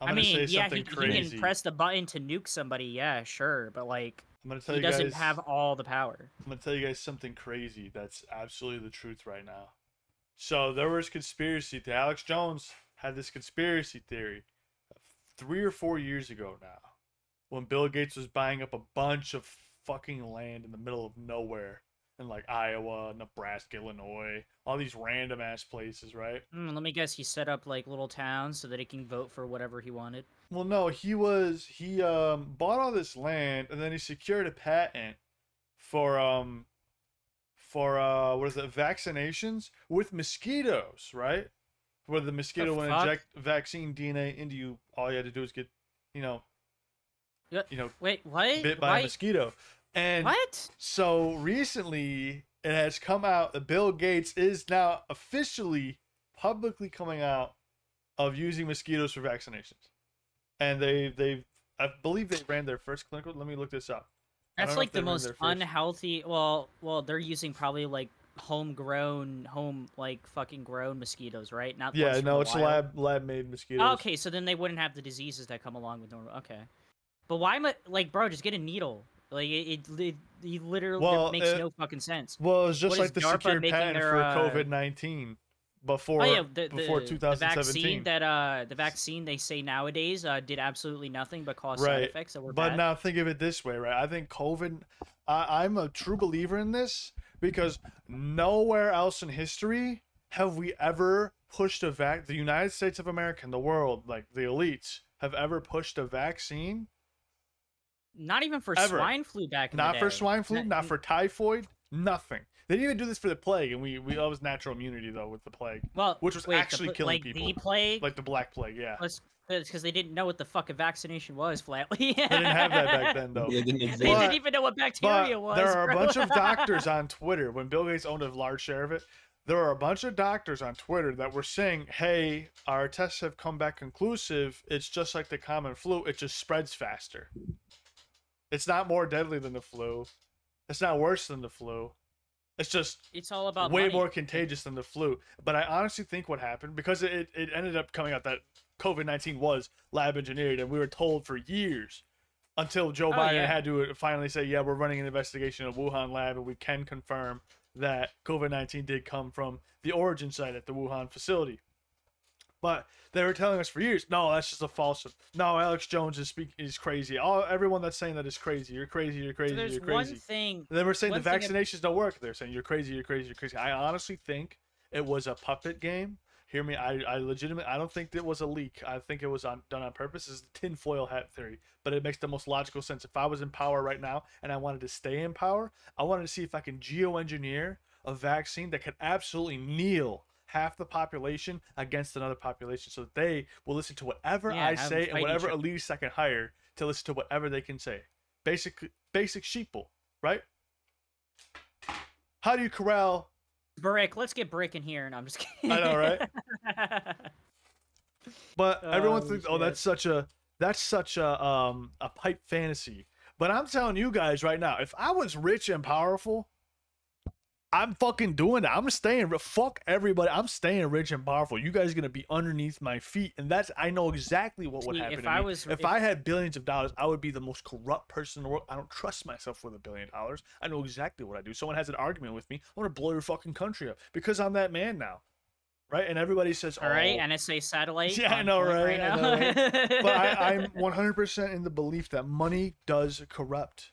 I'm I mean say yeah he, he can press the button to nuke somebody yeah sure but like I'm gonna tell he you doesn't guys. have all the power I'm gonna tell you guys something crazy that's absolutely the truth right now. So there was conspiracy. The Alex Jones had this conspiracy theory three or four years ago now, when Bill Gates was buying up a bunch of fucking land in the middle of nowhere in like Iowa, Nebraska, Illinois, all these random ass places, right? Hmm, let me guess he set up like little towns so that he can vote for whatever he wanted Well, no, he was he um bought all this land and then he secured a patent for um for uh what is it vaccinations with mosquitoes, right? Where the mosquito would fuck? inject vaccine DNA into you, all you had to do is get, you know, you know, Wait, what? bit by Why? a mosquito. And What? so recently, it has come out that Bill Gates is now officially publicly coming out of using mosquitoes for vaccinations, and they they I believe they ran their first clinical. Let me look this up. That's like the most unhealthy. Well, well, they're using probably like homegrown, home like fucking grown mosquitoes, right? Not Yeah, no, it's wild. lab lab made mosquitoes. Oh, okay, so then they wouldn't have the diseases that come along with normal. Okay, but why am I like, bro? Just get a needle. Like it, it, it, it literally Well, makes uh, no fucking sense. Well, it's just What like the DARPA making patent their, for uh, COVID nineteen before oh yeah, the, before the, two the vaccine that uh the vaccine they say nowadays uh did absolutely nothing but cause Right, side effects that were But bad. now think of it this way, right? I think COVID. I, I'm a true believer in this because nowhere else in history have we ever pushed a vac. The United States of America and the world, like the elites, have ever pushed a vaccine. Not even for ever. swine flu back in the Not day. for swine flu, Not- not for typhoid, nothing. They didn't even do this for the plague, and we we that was natural immunity though with the plague, well, which was wait, actually pl- killing like people, the plague. like the black plague. Yeah, was because they didn't know what the fuck a vaccination was, Flatley. they didn't have that back then though. It didn't They. But- didn't even know what bacteria But was. there are a bunch of doctors on Twitter. When Bill Gates owned a large share of it, there are a bunch of doctors on Twitter that were saying, "Hey, our tests have come back conclusive. It's just like the common flu. It just spreads faster. It's not more deadly than the flu. It's not worse than the flu. It's just It's all about way money. more contagious than the flu. But I honestly think what happened because it, it ended up coming out that COVID nineteen was lab engineered, and we were told for years until Joe Oh, Biden yeah. had to finally say, "Yeah, we're running an investigation of Wuhan lab, and we can confirm that COVID nineteen did come from the origin site at the Wuhan facility." But they were telling us for years, no, that's just a falsehood. No, Alex Jones is speak is crazy. All everyone that's saying that is crazy. You're crazy. You're crazy. So there's you're one crazy. thing. They were saying the one ab- vaccinations don't work. They're saying you're crazy, you're crazy, you're crazy. I honestly think it was a puppet game. Hear me, I, I legitimately, I don't think it was a leak. I think it was on, done on purpose. It's the tinfoil hat theory, but it makes the most logical sense. If I was in power right now and I wanted to stay in power, I wanted to see if I can geoengineer a vaccine that could absolutely kneel half the population against another population, so that they will listen to whatever Yeah, I say and whatever elitist I can hire to listen to whatever they can say. Basic, basic sheeple, right? How do you corral? Brick, let's get Brick in here. And I'm just kidding. I know, right? But everyone Oh, thinks, oh, that's such a that's such a um a pipe fantasy. But I'm telling you guys right now, if I was rich and powerful, I'm fucking doing that. I'm staying. Fuck everybody. I'm staying rich and powerful. You guys are gonna be underneath my feet, and that's I know exactly what would See, happen. if I me. was- if, if- I had billions of dollars, I would be the most corrupt person in the world. I don't trust myself with a billion dollars. I know exactly what I do. Someone has an argument with me, I'm gonna blow your fucking country up because I'm that man now, right? And everybody says, All right, "Oh, NSA satellite. Yeah, I know, point right? I know, right? but I, I'm 100% in the belief that money does corrupt,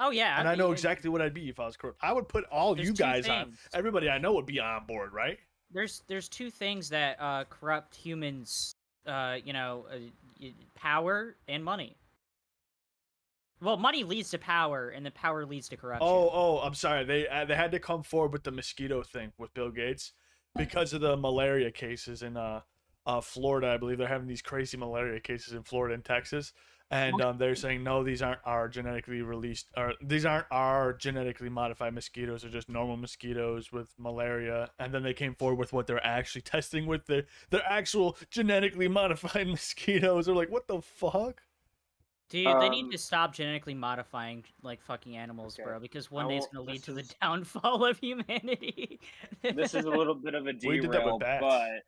oh yeah, and I'd I know exactly what I'd be if I was corrupt. I would put all There's you guys on. Everybody I know would be on board, right? There's there's two things that uh, corrupt humans. Uh, you know, uh, power and money. Well, money leads to power, and the power leads to corruption. Oh, oh, I'm sorry. They uh, they had to come forward with the mosquito thing with Bill Gates because of the malaria cases in uh, uh Florida. I believe they're having these crazy malaria cases in Florida and Texas. And um, they're saying no, these aren't our genetically released, or these aren't our genetically modified mosquitoes. They're just normal mosquitoes with malaria. And then they came forward with what they're actually testing with their their actual genetically modified mosquitoes. They're like, what the fuck? Dude, they need Um, to stop genetically modifying like fucking animals, Okay. bro. Because one day it's gonna lead this to the downfall of humanity. this is a little bit of a We did that with derail, bats. but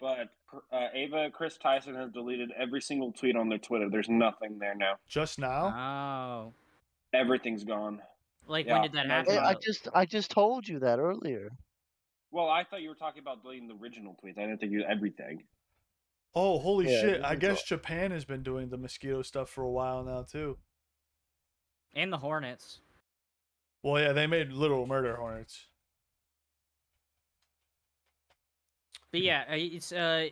but uh, Ava Kris Tyson has deleted every single tweet on their Twitter. There's nothing there now. Just now? oh, Everything's gone. like Yeah, when did that happen? I just I just told you that earlier. Well, I thought you were talking about deleting the original tweets. I didn't think you everything. Oh, holy Yeah, shit. I guess all- Japan has been doing the mosquito stuff for a while now, too. And the Hornets. Well, yeah, they made little murder hornets. But yeah, it's uh,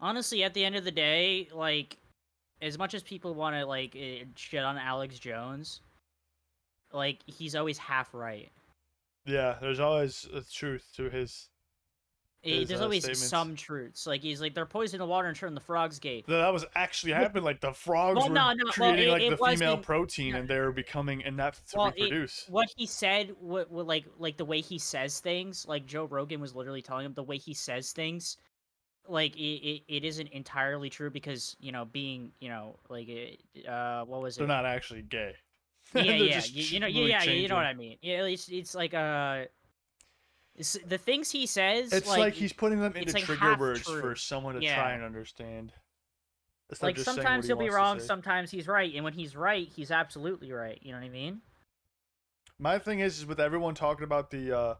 honestly, at the end of the day, like, as much as people want to like uh, shit on Alex Jones, like he's always half right. Yeah, there's always a truth to his Eh, his, there's uh, always statements. some truths. Like he's like they're poisoning the water and turning the frogs gay. That that was actually happening. Like the frogs Well, were no, no, well, creating it- like it the female wasn't- protein, and they were becoming inept to Well, it- reproduce. What he said, what, what like like the way he says things, like Joe Rogan was literally telling him the way he says things, like it, it, it isn't entirely true because you know being you know like uh what was it? They're not actually gay. yeah, yeah, you, you know, yeah, yeah, you know what. I mean. Yeah, it's it's like uh, the things he says. It's like, he's putting them into like trigger words for someone to try and understand. Of like just saying what sometimes he he'll be wrong, sometimes he's right, and when he's right, he's absolutely right. You know what I mean? My thing is, is with everyone talking about the uh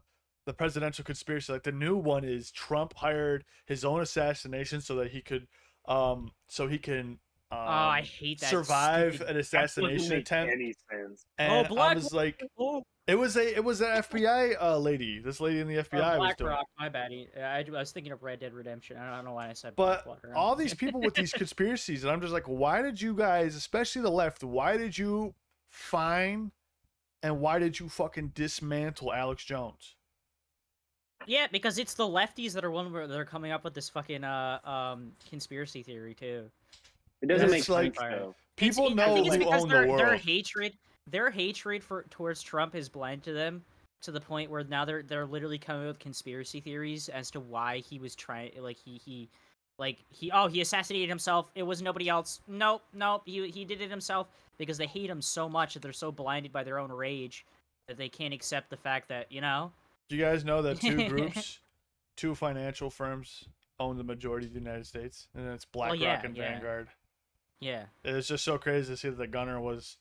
the presidential conspiracy, like the new one is Trump hired his own assassination so that he could um so he can um, oh, I hate that. survive stupid- an assassination attempt. Any sense. And Oh, Black was like, Oh, it was a it was an FBI uh, lady. This lady in the FBI was Black doing. Rock. My bad. I, I was thinking of Red Dead Redemption. I don't know why I said But Blackwater. all these people with these conspiracies, and I'm just like, why did you guys, especially the left, why did you find and why did you fucking dismantle Alex Jones? Yeah, because it's the lefties that are one where they're coming up with this fucking uh um conspiracy theory too. It doesn't It's make like- sense though. People it- know I think it's who because own their, the their hatred, their hatred for towards Trump is blind to them to the point where now they're they're literally coming up with conspiracy theories as to why he was trying, like he he, like he oh he assassinated himself. It was nobody else. Nope, nope. He he did it himself because they hate him so much that they're so blinded by their own rage that they can't accept the fact that you know. Do you guys know that two groups, two financial firms own the majority of the United States? And it's BlackRock yeah, and yeah. Vanguard. Yeah. It was just so crazy to see that the gunner was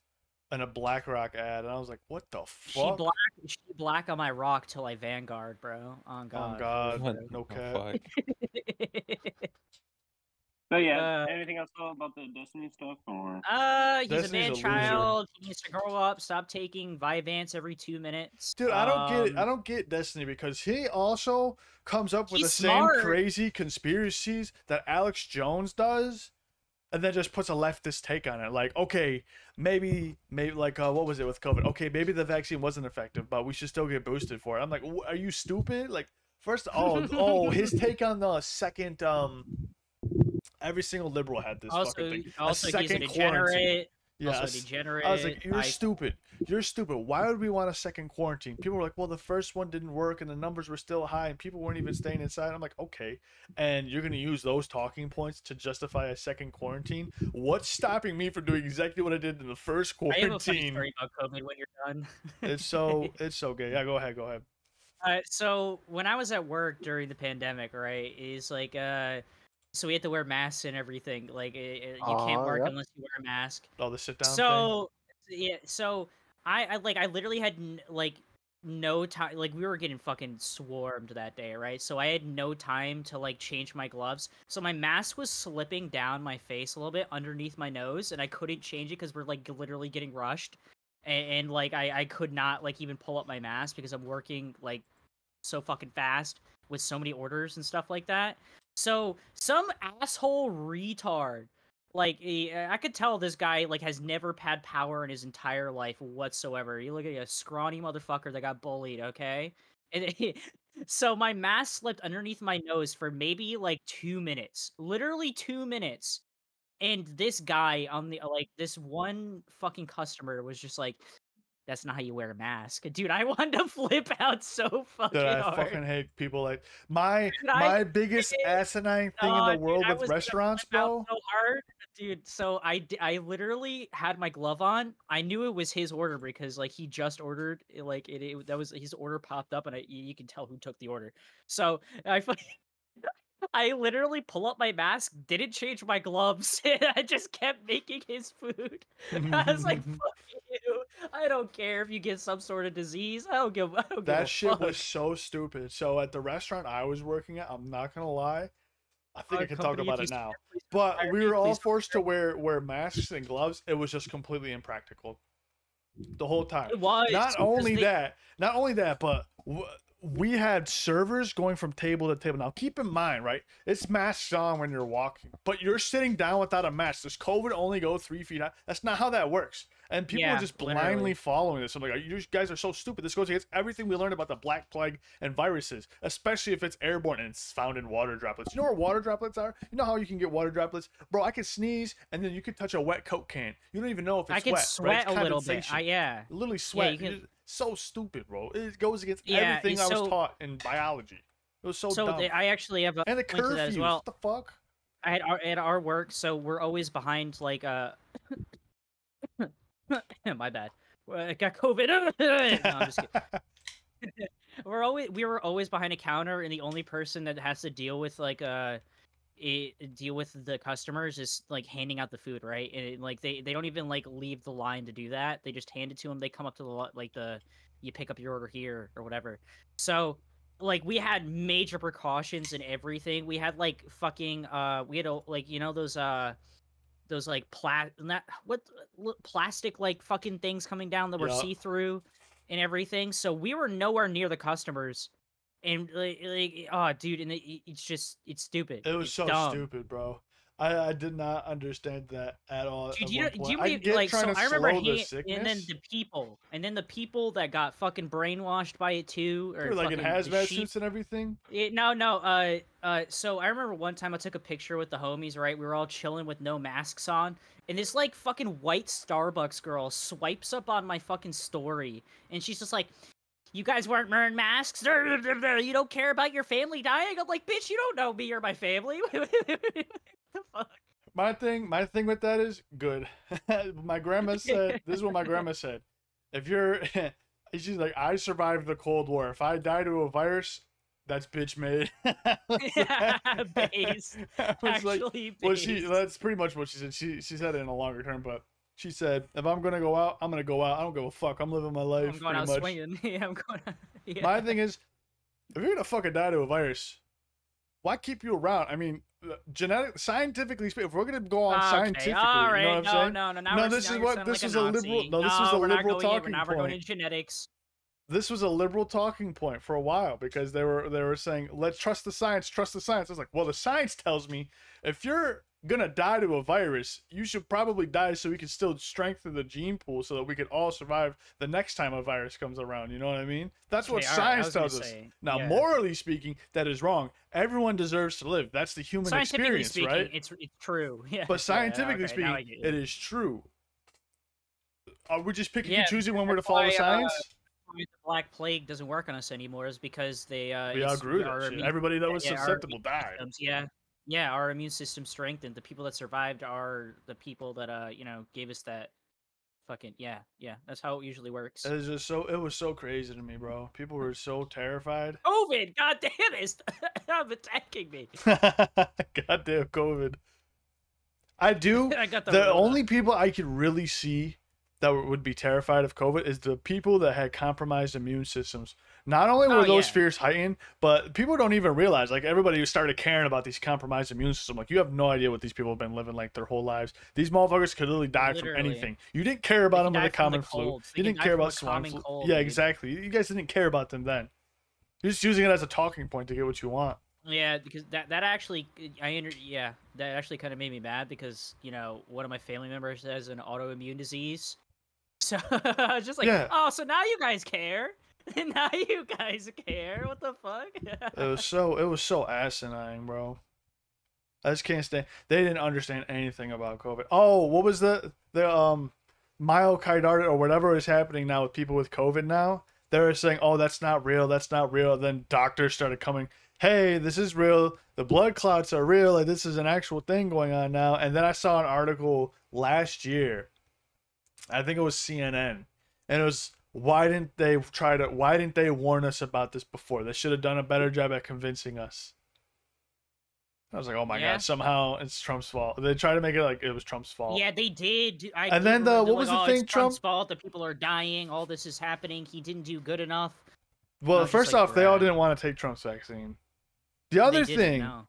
in a BlackRock ad. And I was like, what the She fuck? black, she black on my rock till I vanguard, bro. On God. Oh, God. What No the cap. fuck? But yeah, Uh, anything else about the Destiny stuff or? Uh, he's Destiny's a a man loser. child. He needs to grow up. Stop taking Vyvanse every two minutes. Dude, I don't get it. I Um, don't get Destiny because he also comes up with the He's same crazy conspiracies that Alex Jones does, and then just puts a leftist take on it. Like, okay, maybe, maybe like, uh, what was it with COVID? Okay, maybe the vaccine wasn't effective, but we should still get boosted for it. I'm like, are you stupid? Like, first, oh, oh, his take on the second, um, every single liberal had this Also, fucking thing. also a second quarantine. degenerate. Yeah, also s- degenerate. I was like, you're I- stupid. You're stupid. Why would we want a second quarantine? People were like, well, the first one didn't work and the numbers were still high and people weren't even staying inside. I'm like, okay. And you're going to use those talking points to justify a second quarantine? What's stopping me from doing exactly what I did in the first quarantine? I have a funny story about COVID when you're done. It's so, it's so gay. Yeah, go ahead. Go ahead. Uh, so when I was at work during the pandemic, right, is like uh, so we had to wear masks and everything. Like it, it- you can't work yep. unless you wear a mask. All the sit down thing. so yeah, so I, I like I literally had n- like no time. Like we were getting fucking swarmed that day, right? So I had no time to like change my gloves. So my mask was slipping down my face a little bit underneath my nose, and I couldn't change it because we're like literally getting rushed. And, and like I, I could not like even pull up my mask because I'm working like so fucking fast with so many orders and stuff like that. So some asshole retard, like he- I could tell this guy like has never had power in his entire life whatsoever. You look at a scrawny motherfucker that got bullied, okay? And so my mask slipped underneath my nose for maybe like two minutes, literally two minutes. And this guy on the like this one fucking customer was just like, "That's not how you wear a mask, dude." I wanted to flip out so fucking Dude, I hard. fucking hate people like my Dude, I my biggest hate- asinine thing Oh, in the world I with restaurants, bro. So hard, dude. So I I literally had my glove on. I knew it was his order because like he just ordered. Eh, like it, it that was his order popped up, and I you can tell who took the order. So I. fucking- I literally pull up my mask, didn't change my gloves, and I just kept making his food. I was like, "Fuck you! I don't care if you get some sort of disease. I don't give. I don't give That shit fuck." was so stupid. So at the restaurant I was working at, I'm not gonna lie, I think Our I can talk about it now. But we were all forced to wear wear masks and gloves. It was just completely impractical the whole time. Was Not only they- that, not only that, but w- we had servers going from table to table. Now, keep in mind, right? It's masks on when you're walking, but you're sitting down without a mask. Does COVID only go three feet out? That's not how that works. And people Yeah, are just literally. blindly following this. I'm like, you guys are so stupid. This goes against everything we learned about the Black Plague and viruses, especially if it's airborne and it's found in water droplets. You know where water droplets are? You know how you can get water droplets, bro? I can sneeze, and then you can touch a wet Coke can. You don't even know if it's I can wet. right? sweat It's a little bit. I yeah. literally sweat. You can- so stupid, bro. It goes against Yeah, everything I was so- taught in biology. It was so, So dumb. I actually have a and the link to that as well. What the fuck? I had our, at our work, so we're always behind like uh my bad. I got COVID. no, I'm just kidding. we're always we were always behind a counter, and the only person that has to deal with like uh a, deal with the customers is like handing out the food, right? And it, like they they don't even like leave the line to do that. They just hand it to them. They come up to the like the you pick up your order here or whatever. So like we had major precautions and everything. We had like fucking uh we had a, like you know those uh those like plat not what plastic like fucking things coming down that were see through and everything. So we were nowhere near the customers. And like, like oh dude, and it- it's just it's stupid. It was It's so dumb. stupid, bro. I, I did not understand that at all. Dude, at you do you I get like so? I remember slow the and then the people, and then the people that got fucking brainwashed by it too, or like in hazmat suits and everything. It, no, no. Uh, uh. So I remember one time I took a picture with the homies. Right, we were all chilling with no masks on, and this like fucking white Starbucks girl swipes up on my fucking story, and she's just like, "You guys weren't wearing masks. You don't care about your family dying." I'm like, "Bitch, you don't know me or my family." The fuck? My thing, my thing with that is good. my grandma said, "This is what my grandma said. If you're, she's like, I survived the Cold War. If I die to a virus, that's bitch made." I was like- Based. I was like, Actually, well, she that's pretty much what she said. She she said it in a longer term, but she said, if I'm gonna go out, I'm gonna go out. I don't give a fuck. I'm living my life. I'm going out much. swinging. yeah, I'm going. Out, yeah. My thing is, if you're gonna fucking die to a virus, why keep you around? I mean, genetic, scientifically speaking, if we're gonna go on Okay, scientifically, all right. you know what I'm no, saying? no, no, now No, this is what- this like was a a liberal- no, this was a liberal in- talking going point. into genetics. This was a liberal talking point for a while because they were they were saying, let's trust the science, trust the science. I was like, well, the science tells me if you're gonna die to a virus, you should probably die so we can still strengthen the gene pool so that we could all survive the next time a virus comes around. You know what I mean? That's what Okay, right, science gonna tells us. say, Now, yeah. morally speaking, that is wrong. Everyone deserves to live. That's the human experience, speaking, right? it's it's true. Yeah. But yeah, scientifically okay, speaking, it is true. Are we just picking Yeah, and choosing when we're to follow the why, uh, science? why the Black Plague doesn't work on us anymore is because they uh we outgrew that shit. Everybody that was yeah, susceptible died. systems, yeah, yeah, our immune system strengthened. The people that survived are the people that uh you know gave us that fucking yeah yeah. That's how it usually works. It was just so it was so crazy to me, bro. People were so terrified. COVID, god damn it, stop attacking me. Goddamn COVID. I do. I got the, The only people I could really see that would be terrified of COVID is the people that had compromised immune systems. Not only were Oh, those yeah. fears heightened, but people don't even realize. Like everybody who started caring about these compromised immune system. Like you have no idea what these people have been living like their whole lives. These motherfuckers could literally die Literally. from anything. You didn't care about them with the from the common flu. You didn't care about swine common flu. cold, yeah, dude. exactly. You guys didn't care about them then. You're just using it as a talking point to get what you want. Yeah, because that that actually uh, I under, yeah that actually kind of made me mad because you know one of my family members has an autoimmune disease, so I was just like, Yeah. oh, so now you guys care, now you guys care. What the fuck? It was so it was so asinine, bro. I just can't stand. They didn't understand anything about COVID. Oh, what was the the um myocarditis or whatever is happening now with people with COVID now? They were saying, "Oh, that's not real. That's not real." Then doctors started coming, "Hey, this is real. The blood clots are real. Like this is an actual thing going on now." And then I saw an article last year. I think it was CNN, and it was why didn't they try to why didn't they warn us about this before they should have done a better job at convincing us i was like oh my Yeah. god somehow it's trump's fault they try to make it like it was trump's fault yeah, they did. I And then the- what was like, the oh, thing, It's Trump's Trump- fault. The people are dying. All this is happening. He didn't do good enough. well I was just first like, off they all didn't want to take trump's vaccine the other thing no.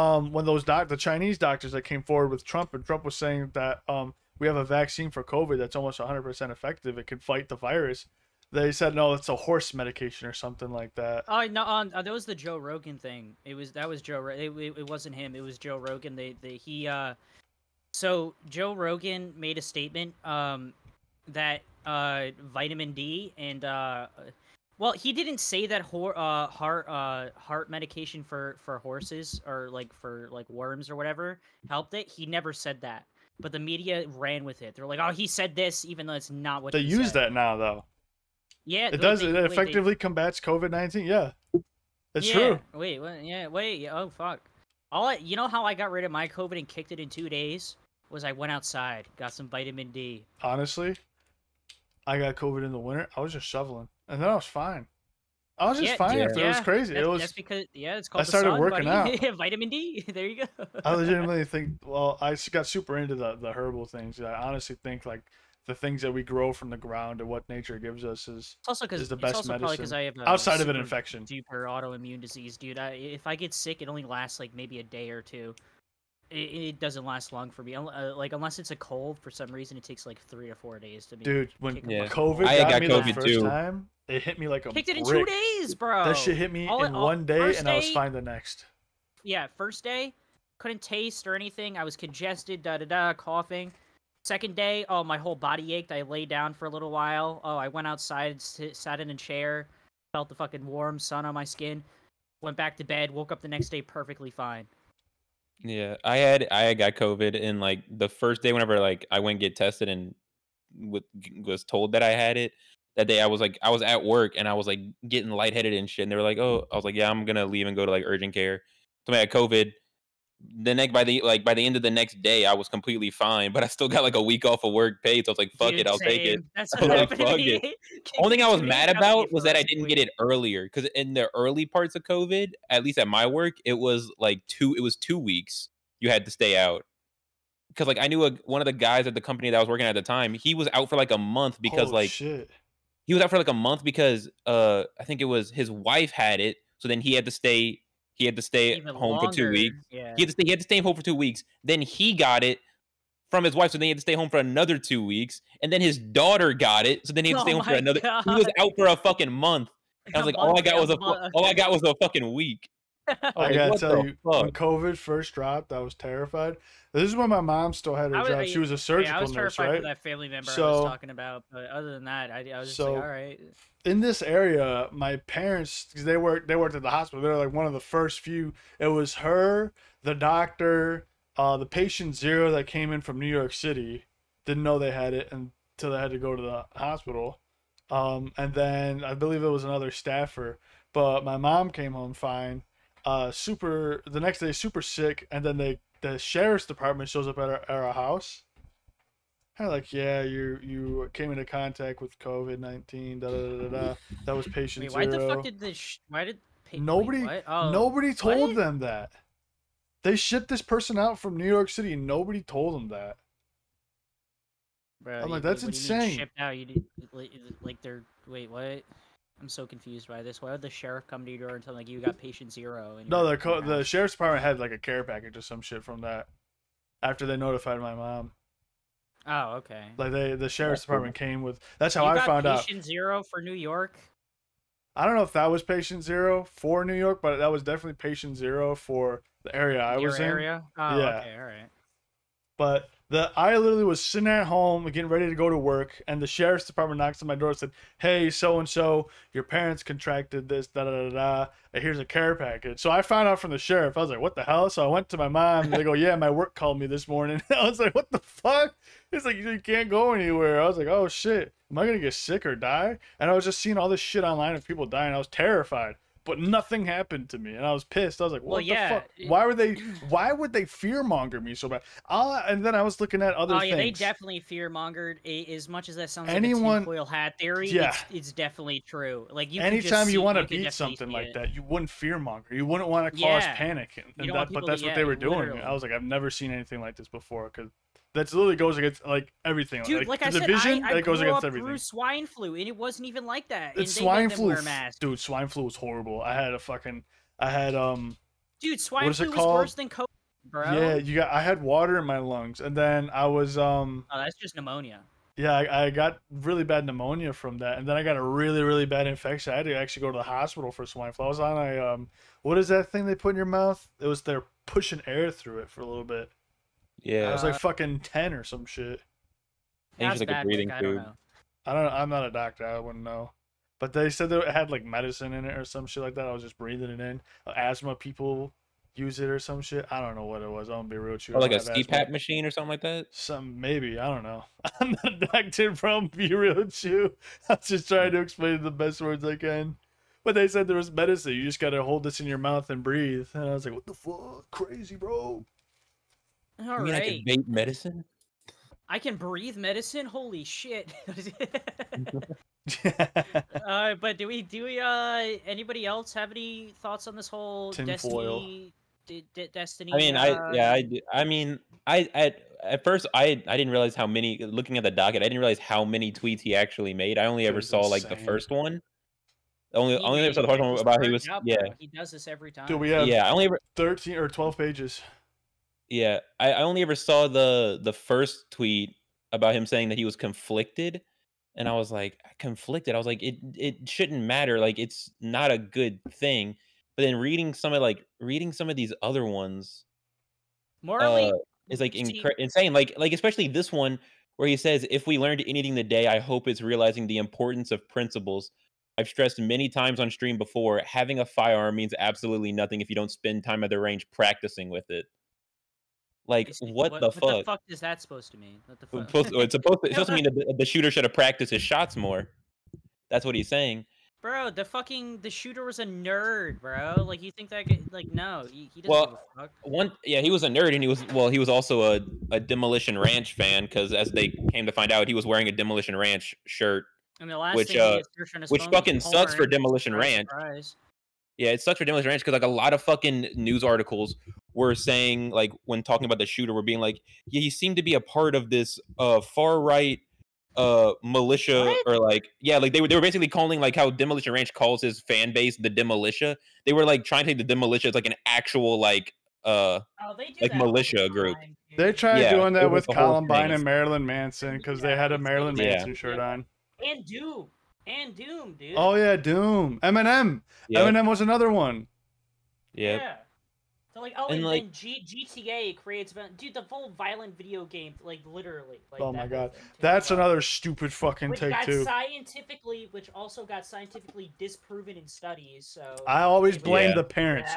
um when those doc the chinese doctors that came forward with trump and trump was saying that um we have a vaccine for covid that's almost 100% effective it can fight the virus they said no it's a horse medication or something like that Oh no, on uh, that was the Joe Rogan thing. It was that was Joe. It, it, wasn't him. It was Joe Rogan. They, they he uh, so Joe Rogan made a statement. Um, that uh, vitamin D and uh, well, he didn't say that uh, heart uh, heart medication for for horses or like for like worms or whatever helped it. He never said that, but the media ran with it. They're like, "Oh, he said this," even though it's not what They he use said. that now though. Yeah, It does. they- It wait, they- effectively combats COVID nineteen. Yeah, it's yeah, true. Wait, what? Yeah, wait. yeah, Oh fuck. All I, you know how I got rid of my COVID and kicked it in two days was I went outside, got some vitamin D. Honestly, I got COVID in the winter. I was just shoveling, and then I was fine. I was just Yeah, fine yeah. after. It was crazy. That's, It was. that's because yeah, it's called. I started sun, working buddy. vitamin D. There you go. I legitimately think. Well, I got super into the the herbal things. I honestly think like the things that we grow from the ground and what nature gives us is It's also because is the it's best also probably because medicine. I have a outside of an super infection. Duper autoimmune disease, dude. I, if I get sick, it only lasts like maybe a day or two. It, it doesn't last long for me. Uh, like unless it's a cold, for some reason, it takes like three or four days to be. Dude, when Yeah. COVID I got, got me COVID the first too. time, it hit me like a kicked it in two days, bro. That shit hit me All- in all- one day, first and I was fine the next. yeah, first day, couldn't taste or anything. I was congested, da da da, coughing. Second day, oh, my whole body ached. I lay down for a little while. Oh, I went outside, sit, sat in a chair, felt the fucking warm sun on my skin. Went back to bed, woke up the next day perfectly fine. Yeah, I had I got COVID in like the first day whenever like I went get tested and with, was told that I had it. That day I was like I was at work and I was like getting lightheaded and shit. And they were like, "Oh," I was like, "Yeah, I'm gonna leave and go to like urgent care." So I had COVID. The next by the like by the end of the next day, I was completely fine, but I still got like a week off of work paid. So I was like, "Fuck Dude, it, I'll take it." same. That's I what was like, fuck it. Only thing I was mad days, got me about was that I rest of the didn't get it earlier because in the early parts of COVID, at least at my work, it was like two. It was two weeks you had to stay out because like I knew a, one of the guys at the company that I was working at the time. He was out for like a month because like shit. He was out for like a month because uh I think it was his wife had it, so then he had to stay. He had to stay Even home for two weeks. Yeah. He had to stay. He had to stay home for two weeks. Then he got it from his wife, so then he had to stay home for another two weeks. And then his daughter got it, so then he had to Oh stay home for my another. He was out for a fucking month. And I was A like, all I got was a month. all I got was a fucking week. I like, gotta tell the you, when? COVID first dropped, I was terrified. This is when my mom still had her was- job. She was a surgical Yeah, I was nurse, terrified right? for that family member I So- was talking about, but other than that, I, I was just So- like, all right. in this area, my parents, because they worked, they worked at the hospital. They're like one of the first few. It was her, the doctor, uh, the patient zero that came in from New York City. Didn't know they had it until they had to go to the hospital. Um, and then I believe it was another staffer. But my mom came home fine. Uh, super. The next day, super sick, and then they the sheriff's department shows up at our, at our house. Kind of like, yeah, you you came into contact with COVID nineteen. Da, da, da, da. That was patient Wait, why zero. the fuck did this? Sh- why did? Pa- nobody what? Oh, nobody told what? them that. They shipped this person out from New York City. and Nobody told them that. Bro, I'm like, that's what do you mean insane. Shipped out? You did, like, like they're wait, what? I'm so confused by this. Why would the sheriff come to your door and tell like you got patient zero? And No, the co- the sheriff's department had like a care package or some shit from that. After they notified my mom, Oh, okay. like they the sheriff's That's cool. department came with. That's how you I found out. patient zero for New York. I don't know if that was patient zero for New York, but that was definitely patient zero for the area I your was in. area. Oh, Yeah. okay, all right. But the I literally was sitting at home getting ready to go to work, and the sheriff's department knocks on my door and said, "Hey, so and so, your parents contracted this, da da da da. Here's a care package." So I found out from the sheriff. I was like, "What the hell?" So I went to my mom. They go, "Yeah, my work called me this morning." I was like, "What the fuck?" It's like you can't go anywhere. I was like, "Oh shit, am I gonna get sick or die?" And I was just seeing all this shit online of people dying. I was terrified. But nothing happened to me, and I was pissed. I was like, "What Well, the yeah, fuck? Why would they? Why would they fear monger me so bad?" And then I was looking at other Oh yeah, they definitely fear mongered. As much as that sounds Anyone- like a tinfoil hat theory, Yeah. it's, it's definitely true. Like you. Anytime you see- want to beat something like it. that, you wouldn't fear monger. You wouldn't want to cause Yeah. panic, and, and that, but that's what they were doing. literally. I was like, I've never seen anything like this before because that's literally goes against like everything. Dude, like, I the said, division, I, I that goes against up everything. through swine flu, and it wasn't even like that. and It's they swine flu, wear f- masks. dude. Swine flu was horrible. I had a fucking, I had um, Dude, swine flu was worse than COVID, bro. yeah, you got. I had water in my lungs, and then I was um, Oh, that's just pneumonia. yeah, I, I got really bad pneumonia from that, and then I got a really really bad infection. I had to actually go to the hospital for swine flu. I was on a um, what is that thing they put in your mouth? It was they're pushing air through it for a little bit. I Yeah, was like uh, fucking ten or some shit. think That's it's just like a bad. breathing Like, I don't know. I don't. I'm not a doctor. I wouldn't know. But they said that it had like medicine in it or some shit like that. I was just breathing it in. Uh, asthma people use it or some shit. I don't know what it was. I'm gonna be real with you. Or like a don't have asthma. CPAP machine or something like that. Some maybe I don't know. I'm not a doctor, bro. I'm be real with you. I'm just trying to explain the best words I can. But they said there was medicine. You just gotta hold this in your mouth and breathe. And I was like, what the fuck, crazy, bro. All you mean I can vape medicine? I can breathe medicine. Holy shit. uh, but do we do we uh anybody else have any thoughts on this whole Tinfoil. Destiny? D- D- Destiny. I mean, I uh, yeah, I, do- I mean, I at at first I I didn't realize how many. Looking at the docket, I didn't realize how many tweets he actually made. I only It ever was saw like the first one. Only he only ever saw the first one about he was out, yeah bro. He does this every time. Do we have yeah. I only ever 13 or 12 pages. Yeah, I, I only ever saw the the first tweet about him saying that he was conflicted, and I was like, conflicted. I was like, it it shouldn't matter. Like, it's not a good thing. But then reading some of like reading some of these other ones Morally, uh, is like incre- insane. Like like especially this one where he says, "If we learned anything today, I hope it's realizing the importance of principles." I've stressed many times on stream before, having a firearm means absolutely nothing if you don't spend time at the range practicing with it. Like, is- what, the what fuck? the fuck is that supposed to mean? What the It's fuck? supposed, it's supposed to, it's supposed to mean that the, shooter should have practiced his shots more. That's what he's saying. Bro, the fucking the shooter was a nerd, bro. Like you think that guy, like no, he, he doesn't Well, give a fuck. One, yeah, he was a nerd, and he was well, he was also a, a Demolition Ranch fan because as they came to find out, he was wearing a Demolition Ranch shirt. Mean, the last which, thing uh, had searched on his which fucking sucks for. Demolition Ranch. surprise. Yeah, it sucks for Demolition Ranch because like a lot of fucking news articles were saying like when talking about the shooter, were being like, yeah, he seemed to be a part of this uh far right uh militia What? or like yeah like they were they were basically calling like how demolition ranch calls his fan base the demolitia they were like trying to take the demolitia as like an actual like uh Oh, they Like that the militia group. They dude. tried Yeah, doing that with Columbine and Marilyn Manson because they had a Marilyn Yeah. Manson shirt on. and Doom and Doom, dude. Oh yeah, Doom. Eminem. yeah Eminem was another one. yeah So like, oh, And, and, like- then G- GTA creates, dude, the full violent video game, like literally. Like, Oh my god. That's bro. another stupid fucking Which take got too. scientifically, which also got scientifically disproven in studies. So I always blame Yeah. the parents.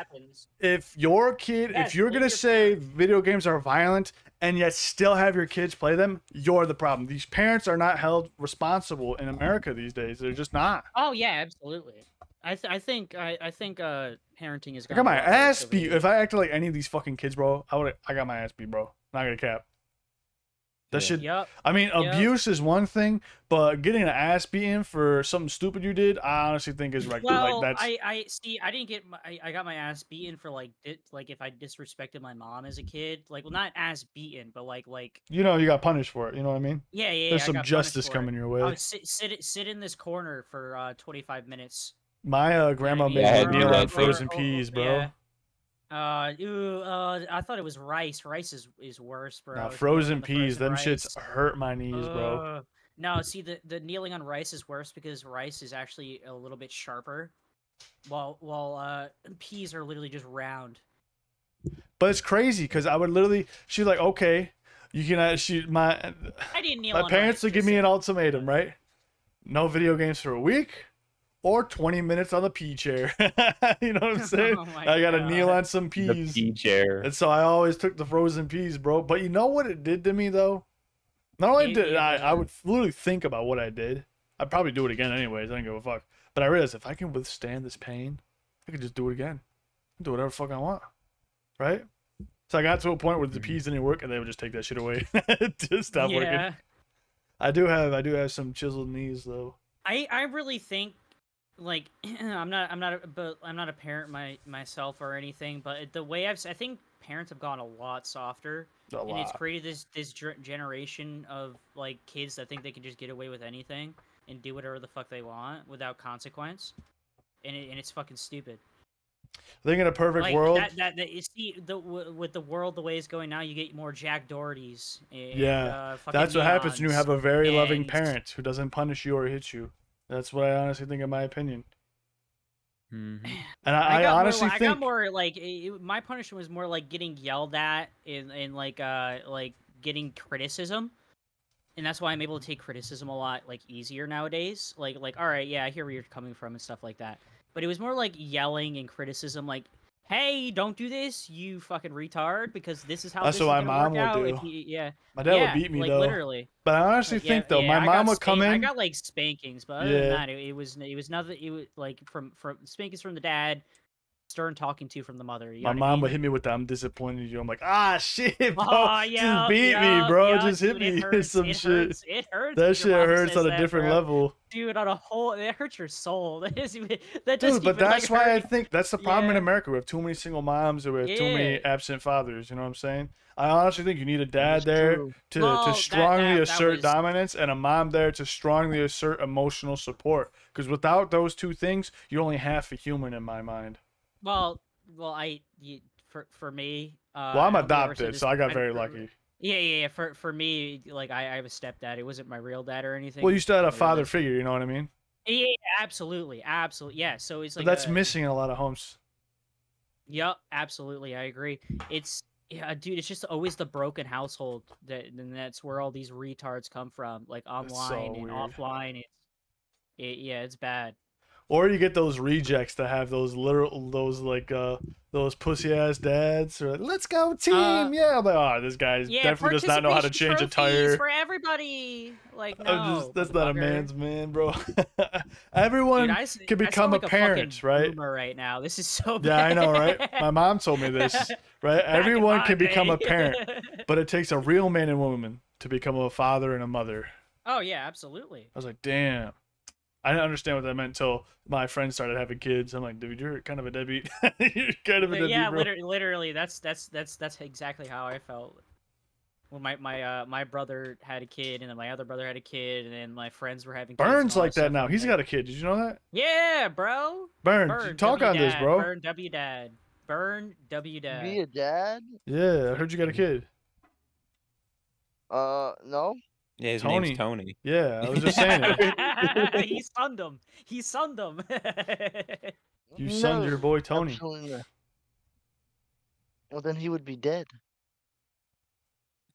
If your kid, Yes, if you're gonna your say parents. video games are violent and yet still have your kids play them, you're the problem. These parents are not held responsible in America these days. They're just not. Oh yeah, absolutely. I th- I think I I think uh parenting is. I got my ass beat. If I acted like any of these fucking kids, bro, I would. I got my ass beat, bro. Not gonna cap. That Yeah. shit. Yep. I mean, Yep. abuse is one thing, but getting an ass beaten for something stupid you did, I honestly think is like, Well, like that's. I, I see. I didn't get. My, I, I got my ass beaten for like, di- like if I disrespected my mom as a kid. Like, well, not ass beaten, but like, like, you know, you got punished for it. You know what I mean? yeah, yeah. There's I some got justice coming it. your I way. would sit, sit, sit in this corner for uh 25 minutes. My uh, grandma Yeah, made I had me to kneel on frozen Or- or- peas, bro. yeah. Uh, ew, uh, I thought it was rice. Rice is is worse, bro. Nah, If you frozen peas, them frozen shits hurt my knees, bro. Uh, No, see the the kneeling on rice is worse because rice is actually a little bit sharper, while while uh peas are literally just round. But it's crazy because I would literally, she's like, okay, you can. Uh, she my I didn't kneel. my on parents rice, would give me an ultimatum, right? No video games for a week, or 20 minutes on the pea chair. you know what I'm saying? Oh I gotta kneel on some peas. the peas. pea chair And so I always took the frozen peas, bro. But you know what it did to me though? Not only did I, I would literally think about what I did. I'd probably do it again anyways. I don't give a fuck. But I realized if I can withstand this pain, I can just do it again. Do whatever fuck I want. Right? So I got to a point where the Mhm. peas didn't work and they would just take that shit away. just stop working. yeah, I do have I do have some chiseled knees though. I I really think like I'm not I'm not a, but I'm not a parent my myself or anything, but the way I've I think parents have gone a lot softer. A and it's created this this generation of like kids that think they can just get away with anything and do whatever the fuck they want without consequence, and it, and it's fucking stupid. I think in a perfect like world, that, that, that you see the w- with the world the way it's going now, you get more Jack Dohertys. And, Yeah, uh, that's what happens when you have a very loving parent who doesn't punish you or hit you. That's what I honestly think in my opinion. Mhm. And I, I, got honestly more, I got more like it, it- my punishment was more like getting yelled at and and like uh like getting criticism and that's why I'm able to take criticism a lot like easier nowadays. Like like all right, yeah, I hear where you're coming from and stuff like that. But it was more like yelling and criticism, like, "Hey, don't do this, you fucking retard," because this is how That's this what is my mom would do. You, yeah, My dad yeah, would beat me like though. literally. But I honestly yeah, think though, yeah, my mom would come in. I got like spankings, but other than that, it, it was it was nothing. It was like from from spankings from the dad, stern talking to from the mother. You know My what I mom mean? would hit me with that. I'm disappointed in you. I'm like, ah, shit, bro. Oh, yeah, just beat yeah, me, bro. yeah, just hit dude, me it hurts, some it shit. Hurts, it hurts. That shit hurts on a that, different bro. level. dude. On a whole, it hurts your soul. That doesn't even. That doesn't Dude, but even, like, that's why I think that's the problem in America. We have too many single moms or we have too many absent fathers. You know what I'm saying? I honestly think you need a dad there true. to, Well, to strongly that- that assert was- dominance and a mom there to strongly assert emotional support. Because without those two things, you're only half a human in my mind. Well, well, I you, for for me. Uh, Well, I'm I don't know if I ever said adopted, so I got very lucky. Yeah, yeah, yeah. For for me, like I, I have a stepdad. It wasn't my real dad or anything. Well, you still had a father figure, you know what I mean? Yeah, absolutely, absolutely. Yeah. So it's But like that's a- missing in a lot of homes. Yep, absolutely. I agree. It's yeah, dude. It's just always the broken household that, and that's where all these retards come from, like That's so online and weird. offline. It's it, yeah, it's bad. Or you get those rejects that have those literal, those like, uh, those pussy ass dads. Or like, let's go team, Uh, yeah. I'm like, oh, this guy Yeah, definitely does not know how to change a tire. for everybody. Like no, just, that's not a man's man, bro. Everyone Dude, can become sound a like parent, right? right now. This is so Yeah, I know, right? My mom told me this, right? Everyone can become a parent, but it takes a real man and woman to become a father and a mother. oh yeah, absolutely. I was like, damn. I didn't understand what that meant until my friends started having kids. I'm like, dude, you're kind of a deadbeat. you're kind of a But deadbeat, yeah, bro. literally, literally, that's that's that's that's exactly how I felt. When my my uh my brother had a kid, and then my other brother had a kid, and then my friends were having kids. Burns all like that now. I'm He's like, got a kid. Did you know that? Yeah, bro. Burns, Burn. talk W on this, bro. Burn W dad. Burn W dad. Be a dad? Yeah, I heard you got a kid. Uh, no. Yeah, his Tony. name's Tony. Yeah, I was just saying it. he sunned him. He sunned him. You sunned your boy Tony. Absolutely. Well, then he would be dead.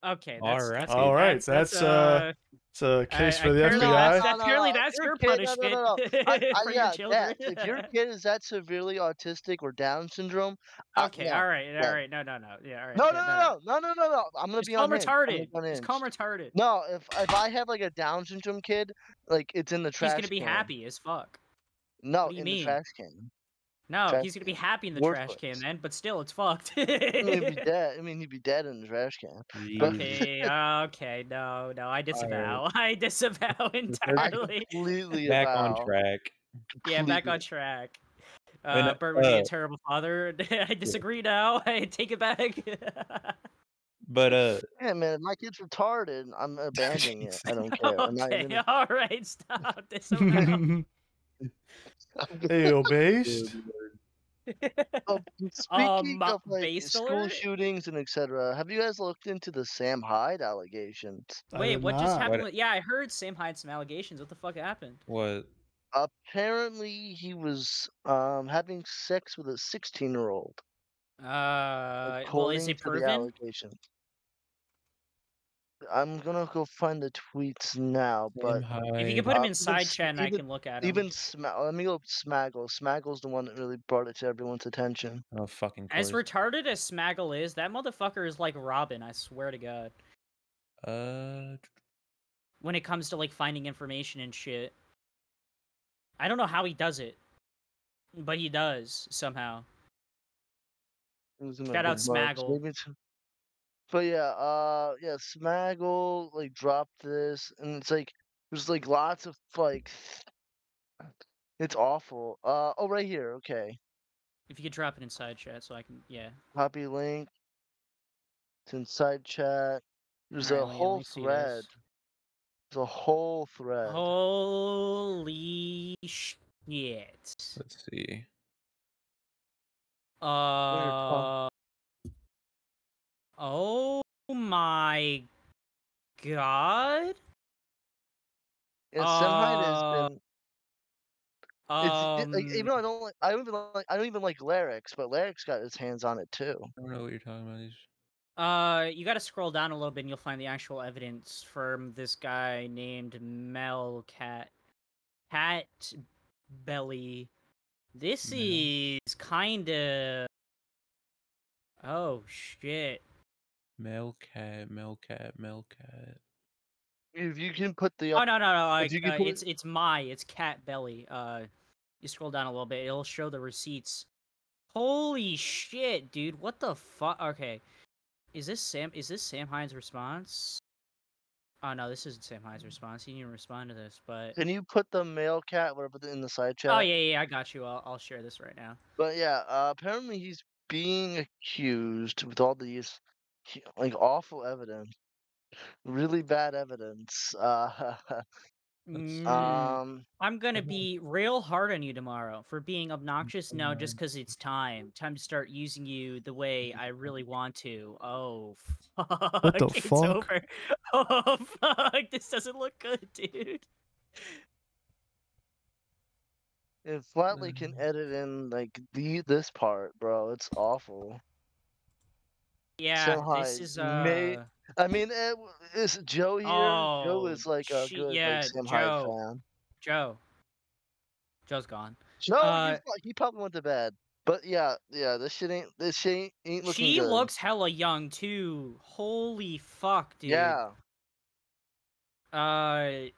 okay. All That's, right. That's, All right, that's, uh, It's a case I- for the apparently FBI. That's, No, no, apparently that's your your kid- no, no, punishment no, no. I, I, for yeah, your children. that, if your kid is that severely autistic or Down syndrome, okay, no. all right, yeah. all right, no, no, no, yeah, all right. No, okay, no, no, no, no, no, no, no. I'm gonna Just be call on him gonna retarded. be on Just call retarded. No, if if I have like a Down syndrome kid, like it's in the trash. He's gonna be can. happy as fuck. No, What do you in mean? the trash can. No, Trash he's gonna be happy in the Worthless. trash can, man. But still, it's fucked. I mean, he'd be dead. I mean, he'd be dead in the trash can. But- okay, okay, no, no, I disavow. I disavow entirely. Completely Back avow. on track. Yeah, back on track. And, Uh, Bert would be uh, a terrible father. I disagree now. I take it back. But uh, Yeah, man, my kid's retarded, I'm abandoning it. I don't care. I'm not okay, even. all right, stop. Disavow. hey, yo, based. Oh, speaking Um, of like school shootings and etc., have you guys looked into the Sam Hyde allegations? Wait, did what just happened? What- With, yeah, I heard Sam Hyde some allegations. What the fuck happened? what? Apparently, he was um having sex with a 16-year-old. Uh, well, is it to the proven? Allegations. I'm gonna go find the tweets now, but If you can put them in side s- chat, and I even- can look at him. even Sma- let me go Smaggle. Smaggle's the one that really brought it to everyone's attention. Oh fucking. as course. retarded as Smaggle is, that motherfucker is like Robin. I swear to God. Uh, When it comes to like finding information and shit, I don't know how he does it, but he does somehow. It was in my Shout out good. Smaggle. Maybe it's- But yeah, uh, yeah, Smaggle like dropped this, and it's like there's like lots of like, it's awful. Uh, oh, right here. Okay, If you could drop it in side chat, so I can, yeah. copy link. It's inside chat. There's Alright, a let whole thread. this. There's a whole thread. Holy shit. let's see. Uh. Oh my god. Yeah, Sam Hyde has Uh, been. It's Um, it- like even though I don't like I don't even like I don't even like Larix, but Larix got his hands on it too. I don't know what you're talking about. These. Uh, you got to scroll down a little bit, and you'll find the actual evidence from this guy named Mel Cat Cat Belly. This Mel. is kind of. Oh shit! Melcat, Melcat, Melcat. If you can put the Oh up, no no no! Like, you can uh, put- it's it's my it's Cat Belly. Uh, you scroll down a little bit, it'll show the receipts. Holy shit, dude! What the fuck? Okay, is this Sam? Is this Sam Hyde's response? Oh no, this isn't Sam Hyde's response. He didn't even respond to this, but can you put the male cat whatever in the side chat? oh yeah, yeah, I got you. I'll, I'll share this right now. But yeah, uh, apparently he's being accused with all these he- like awful evidence, really bad evidence. Uh, Mm, um, I'm gonna be real hard on you tomorrow for being obnoxious. No, just because it's time. Time to start using you the way I really want to. Oh fuck! the it's fuck? over. Oh fuck! This doesn't look good, dude. if Flatley can edit in like the this part, bro, it's awful. Yeah, Somehow this is uh. may- I mean, it, is Joe here? Joe Oh, is like a she- good yeah, like, Joe. fan. Joe. Joe's gone. Joe, Uh, he probably went to bed. But yeah, yeah, this shit ain't this shit ain't, ain't looking She good. looks hella young too. Holy fuck, dude. Yeah, Uh,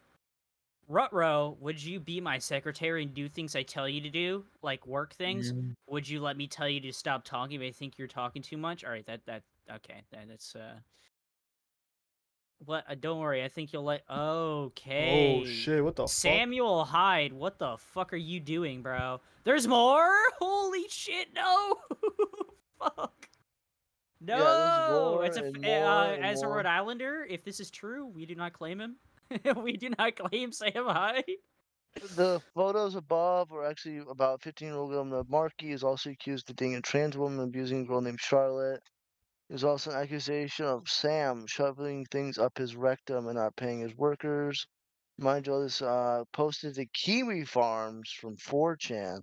Rutro, would you be my secretary and do things I tell you to do, like work things? Would you let me tell you to stop talking if I think you're talking too much? All right, that that okay, that, that's uh. What? Uh, don't worry, I think you'll let. Okay. Oh shit! What the fuck? Samuel Hyde, what the fuck are you doing, bro? There's more? Holy shit, no! fuck. No, more it's a and f- more uh, as a. Rhode Islander. If this is true, we do not claim him. we do not claim Sam Hyde. the photos above are actually about 15 year old girl Markey is also accused of dating a trans woman abusing a girl named Charlotte. There's also an accusation of Sam shoving things up his rectum and not paying his workers. Mind you, this uh, posted to Kiwi Farms from 4chan.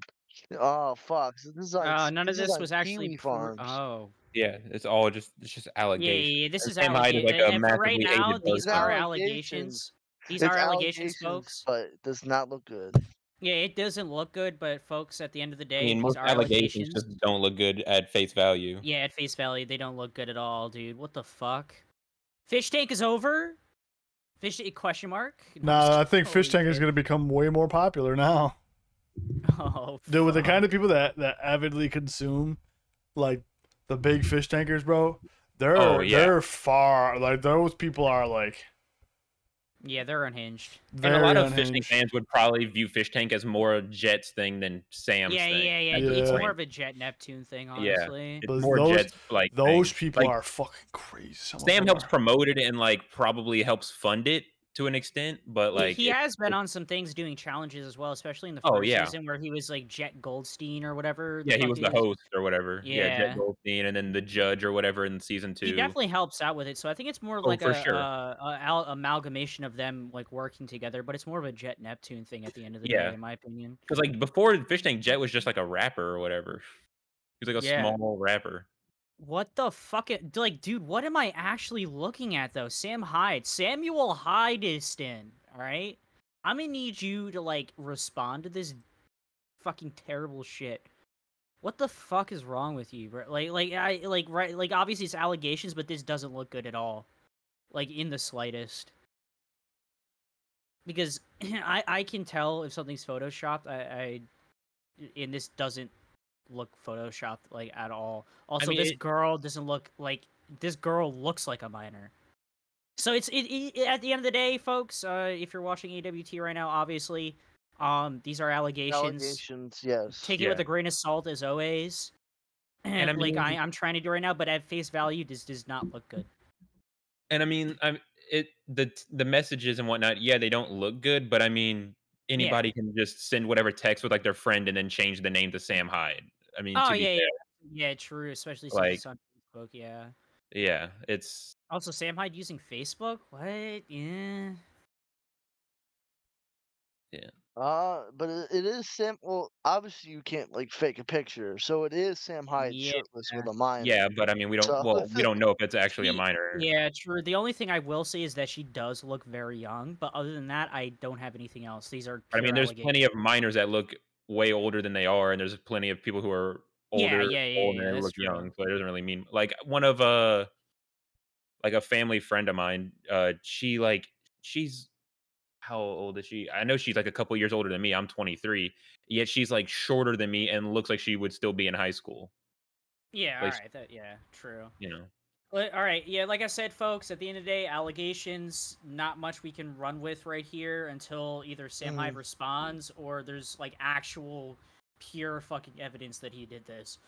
Oh fuck! So this is on, Uh, none of this is this was actually. Kiwi Farms. oh. Yeah, it's all just it's just Yeah, yeah, allegations. yeah. This is Sam Hyde like a and for right now, these are guy. allegations. These It's are allegations, folks. but it does not look good. Yeah, it doesn't look good, but folks, at the end of the day, I mean, these most are allegations allegations. just don't look good at face value. Yeah, at face value, they don't look good at all, dude. What the fuck? Fish tank is over. Fish question mark? No, I'm Nah, I think. Fish Tank is gonna become way more popular now. Oh, Dude, with the kind of people that that avidly consume, like the big fish tankers, bro, they're Oh, yeah. they're far like those people are like Yeah, they're unhinged. And a very lot of Fish Tank fans would probably view Fish Tank as more a Jets thing than Sam's yeah, thing. yeah, yeah, Yeah. It's more of a Jet Neptune thing, Yeah. honestly. It's more those- Jets like Those thing. people Like, are fucking crazy. Some Sam helps are. promote it and like probably helps fund it to an extent, but like he it- has been on some things doing challenges as well, especially in the Oh, first yeah. season where he was like Jet Goldstein or whatever. yeah, he was the dude host or whatever. Yeah, Yeah. Jet Goldstein, and then the judge or whatever in season two. He definitely helps out with it, so I think it's more Oh, like a, sure. uh, a al- amalgamation of them like working together. But it's more of a Jet Neptune thing at the end of the Yeah. day, in my opinion. Because like before Fish Tank, Jet was just like a rapper or whatever. He was like a small rapper. What the fuck? Like, dude, what am I actually looking at though? Sam Hyde, Samuel Hydeston. All right, I'm gonna need you to like respond to this fucking terrible shit. What the fuck is wrong with you, bro? Like, like I like right, like obviously it's allegations, but this doesn't look good at all, like in the slightest. Because I I can tell if something's photoshopped. I, I and this doesn't look photoshopped like at all. Also, mean, this it- girl doesn't look like this girl looks like a minor. So it's it, it at the end of the day, folks. Uh, if you're watching AWT right now, obviously, um, these are allegations. Allegations, yes. Take it with a grain of salt, as always. And I'm like mean- I, I'm trying to do right now, but at face value, this does not look good. And I mean, I'm it the the messages and whatnot. Yeah, they don't look good, but I mean, anybody can just send whatever text with like their friend and then change the name to Sam Hyde. I mean, Oh to be yeah, fair, yeah, yeah, true. Especially since Like- it's on Facebook. Yeah. yeah, it's Also, Sam Hyde using Facebook? What? Yeah. Yeah. Uh, but it, it is Sam. Well, obviously you can't like fake a picture, so it is Sam Hyde Yeah. shirtless with a minor. Yeah, but I mean, we don't. So- Well, we don't know if it's actually a Ye- minor. Yeah, true. The only thing I will say is that she does look very young, but other than that, I don't have anything else. These are. I mean, there's plenty of minors that look way older than they are, and there's plenty of people who are older, yeah, yeah, older yeah, and look true. young. So it doesn't really mean like one of uh like a family friend of mine. Uh, she like she's how old is she? I know she's like a couple years older than me. I'm 23, yet she's like shorter than me and looks like she would still be in high school. Yeah, like- alright. That yeah, true. You know. All right, yeah, like I said, folks. At the end of the day, allegations. Not much we can run with right here until either Sam Hyde Mhm. responds or there's like actual, pure fucking evidence that he did this.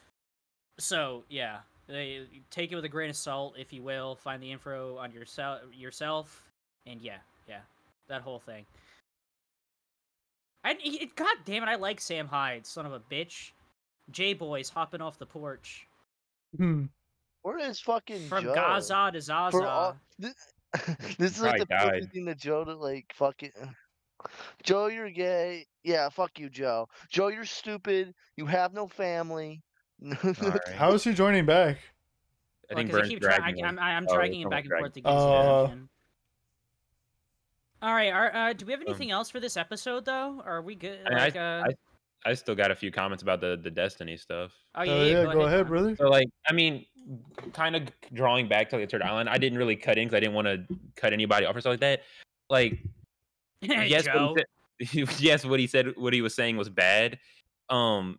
So yeah, they, take it with a grain of salt, if you will. Find the info on yourself, yourself, and yeah, yeah, that whole thing. I, it, God damn it, I like Sam Hyde, son of a bitch. J boys hopping off the porch Hmm. Where is fucking from Joe? Gaza to Zaza. All, this, this is like Probably the perfect thing to Joe to like fucking. Joe, you're gay. Yeah, fuck you, Joe. Joe, you're stupid. You have no family. All right. How is he joining back? I Well, think 'cause I Burns keep tra- I, dragging I'm, him. I'm Oh, dragging it someone back and dragged forth to him. Uh, attention. All right. Are, uh, do we have Um, anything else for this episode, though? Are we good? I mean, Like, uh, I still got a few comments about the the Destiny stuff. oh yeah, Oh yeah, yeah, go ahead, Connor. brother. So like, I mean, kind of drawing back to like Third Island, I didn't really cut in because I didn't want to cut anybody off or something like that. Like, yes, what he said, yes, what he said, what he was saying was bad. Um,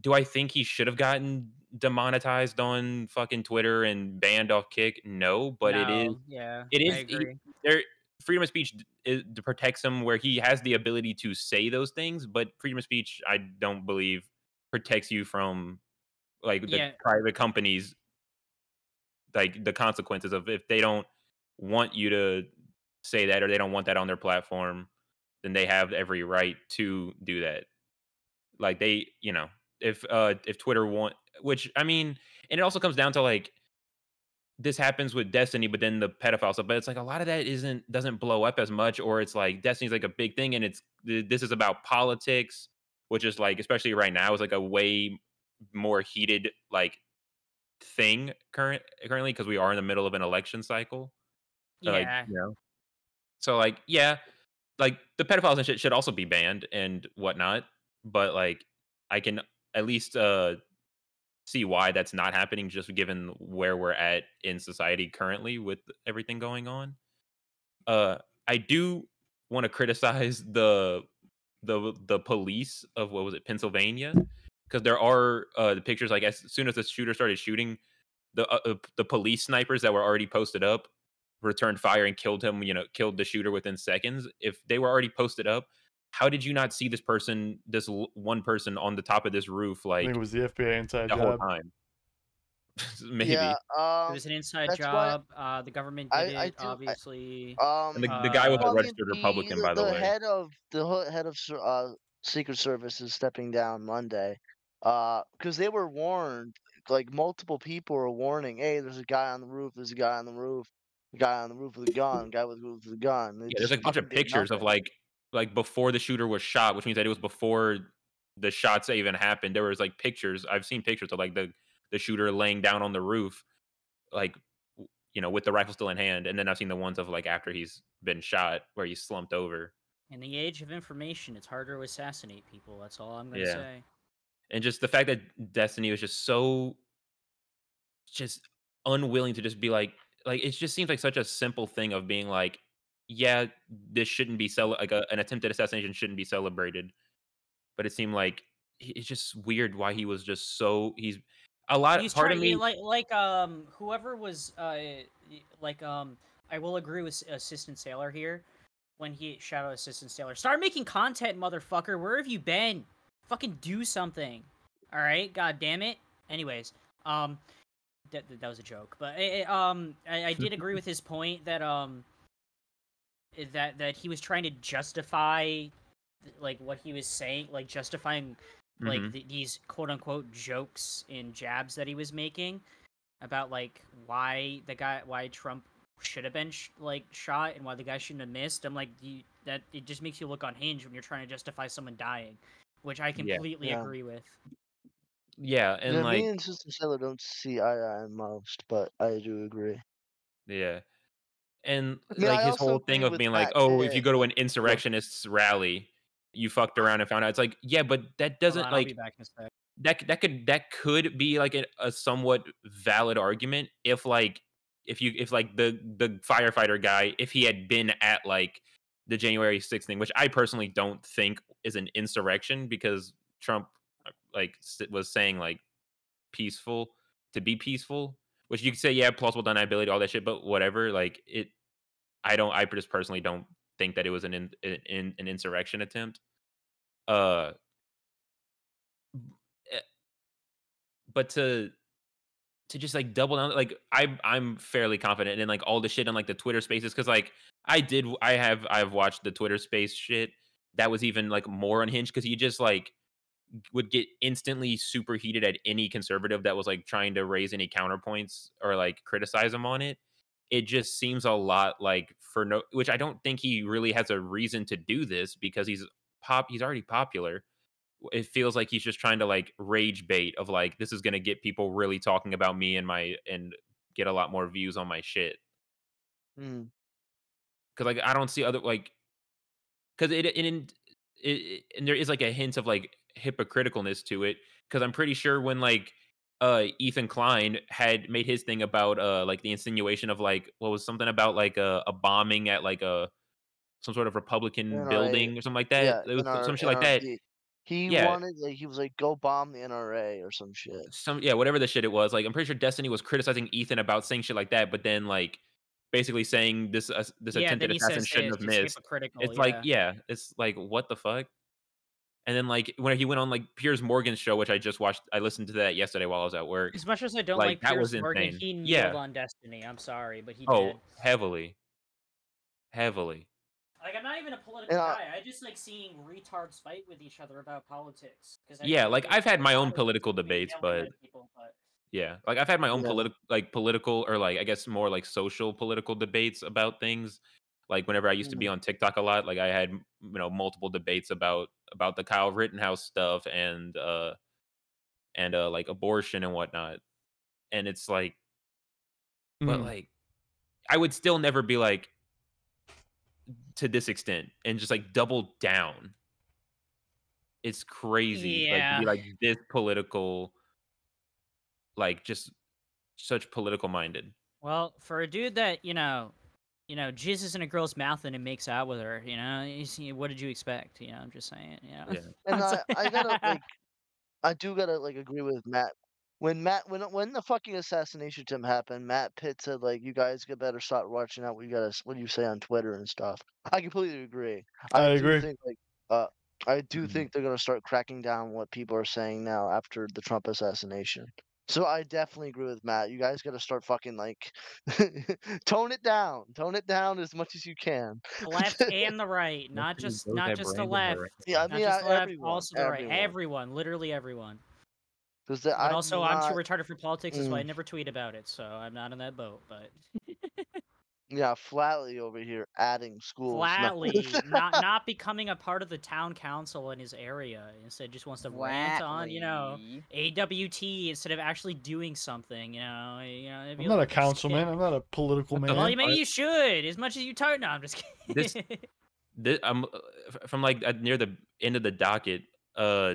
do I think he should have gotten demonetized on fucking Twitter and banned off Kick? No, but it is Yeah, it is. He- there. Freedom of speech is, protects him where he has the ability to say those things, but freedom of speech, I don't believe, protects you from like the Yeah. private companies, like the consequences of if they don't want you to say that or they don't want that on their platform, then they have every right to do that. Like they, you know, if uh if Twitter want, which I mean, and it also comes down to like this happens with Destiny, but then the pedophile stuff. But it's like a lot of that isn't doesn't blow up as much, or it's like Destiny's like a big thing, and it's this is about politics, which is like especially right now is like a way more heated like thing current currently because we are in the middle of an election cycle. So, like, Yeah, you know. So like, yeah, like the pedophiles and shit should also be banned and whatnot. But like, I can at least uh see why that's not happening, just given where we're at in society currently with everything going on. Uh, I do want to criticize the the the police of what was it, Pennsylvania, because there are uh the pictures. Like as soon as the shooter started shooting, the uh, uh, the police snipers that were already posted up returned fire and killed him. You know, killed the shooter within seconds. If they were already posted up, how did you not see this person, this l- one person on the top of this roof, I like think it was the FBI inside the whole job. time? Maybe. Yeah. it Um. was an inside that's why job. Uh, the government did I- it, I do- I- obviously. Um. The, the guy was a Uh, fucking registered the- Republican, by the, way. head of the head of uh, Secret Service is stepping down Monday, uh, Uh, because they were warned. Like multiple people were warning, "Hey, there's a guy on the roof. There's a guy on the roof. A guy on the roof with a gun. Guy with the roof with a gun." They Yeah, there's like a bunch of fucking did pictures of like like before the shooter was shot, which means that it was before the shots even happened. There was like pictures. I've seen pictures of like the the shooter laying down on the roof, like you know, with the rifle still in hand. And then I've seen the ones of like after he's been shot where he's slumped over. In the age of information, it's harder to assassinate people. That's all I'm gonna Yeah. say. And just the fact that Destiny was just so just unwilling to just be like like it just seems like such a simple thing of being like yeah this shouldn't be cel- like a, an attempted assassination shouldn't be celebrated but it seemed like it's just weird why he was just so he's a lot He's part of me like like um whoever was uh like um I will agree with Assistant Sailor here when he shout out Assistant Sailor. Start making content, motherfucker. Where have you been? Fucking do something. All right, god damn it. Anyways, um that that was a joke, but eh, eh, um I, I did agree with his point that um eh, that that he was trying to justify like what he was saying, like justifying like Mhm. th- these quote unquote jokes and jabs that he was making about like why the guy why Trump should have been sh- like shot and why the guy shouldn't have missed. I'm like, you that it just makes you look unhinged when you're trying to justify someone dying, which I completely Yeah. agree with. Yeah, and yeah, like me and Sister Sailor don't see eye to eye most, but I do agree. Yeah. And like I his whole thing of being like, oh, if you go to an insurrectionists rally, you fucked around and found out. It's like, yeah, but that doesn't on, like back in a sec. that that could that could be like a, a somewhat valid argument if like if you if like the the firefighter guy if he had been at like the January 6th thing, which I personally don't think is an insurrection because Trump uh, like was saying like peaceful to be peaceful, which you could say yeah, plausible deniability, all that shit, but whatever. Like it, I don't. I just personally don't think that it was an in, in, an insurrection attempt. Uh, eh, but to to just like double down like i i'm fairly confident in like all the shit on like the twitter spaces because like i did i have i've watched the twitter space shit that was even like more unhinged because you just like would get instantly super heated at any conservative that was like trying to raise any counterpoints or like criticize him on it. It just seems a lot like for no which i don't think he really has a reason to do this because he's pop he's already popular it feels like he's just trying to like rage bait of like this is going to get people really talking about me and my and get a lot more views on my shit Mm. because like i don't see other like because it, it, it, it and there is like a hint of like hypocriticalness to it because i'm pretty sure when like uh ethan klein had made his thing about uh like the insinuation of like what was something about like a, a bombing at like a some sort of republican NRA. building or something like that yeah, it was NR some shit like that. He Yeah. wanted like he was like go bomb the NRA or some shit. some yeah, whatever the shit it was. Like I'm pretty sure Destiny was criticizing Ethan about saying shit like that, but then like basically saying this uh, this yeah, attempted assassin shouldn't have missed. It's yeah. like yeah, it's like what the fuck. And then like when he went on like Piers Morgan's show, which I just watched, I listened to that yesterday while I was at work. As much as I don't like, like, that Piers was Morgan, insane. he kneeled Yeah. on Destiny. I'm sorry, but he Oh, did. heavily, heavily. Like I'm not even a political Yeah. guy. I just like seeing retards fight with each other about politics. 'cause I Yeah, like, I've had my own political debates, but- people, but Yeah, like I've had my own Yeah. political, like political, or like I guess more like social political debates about things. Like whenever I used to be Mm. on TikTok a lot, like I had you know multiple debates about about the Kyle Rittenhouse stuff and uh and uh like abortion and whatnot. And it's like, but Mm. like, I would still never be like to this extent and just like double down. It's crazy, like Yeah. like this political, like just such political minded. well, for a dude that you know, you know, jizzes in a girl's mouth and it makes out with her, you know, you what did you expect? You know, I'm just saying, you know. Yeah. And I'm I, I gotta like I do gotta like agree with Matt. When Matt when when the fucking assassination attempt happened, Matt Pitt said like you guys get better start watching out what you gotta what you say on Twitter and stuff. I completely agree. I do agree. think like uh I do Mhm. think they're gonna start cracking down what people are saying now after the Trump assassination. So I definitely agree with Matt. You guys gotta start fucking like tone it down. Tone it down as much as you can. the left and the right, not just not just the left. Moran. Yeah, I Not just the left, everyone. also the right. everyone. Everyone, literally everyone. 'Cause the- But I'm also, I'm too retarded for politics, that's why I Mm. never tweet about it. So I'm not in that boat. But Yeah, Flatley over here adding schools. No. Flatley, not not becoming a part of the town council in his area. Instead, just wants to rant on, you know, AWT instead of actually doing something. You know, you know. I'm not a like, just councilman. I'm not a political man. Well, maybe I- you should, as much as you talk. No, I'm just kidding. This- This, I'm uh, from like uh, near the end of the docket. Uh,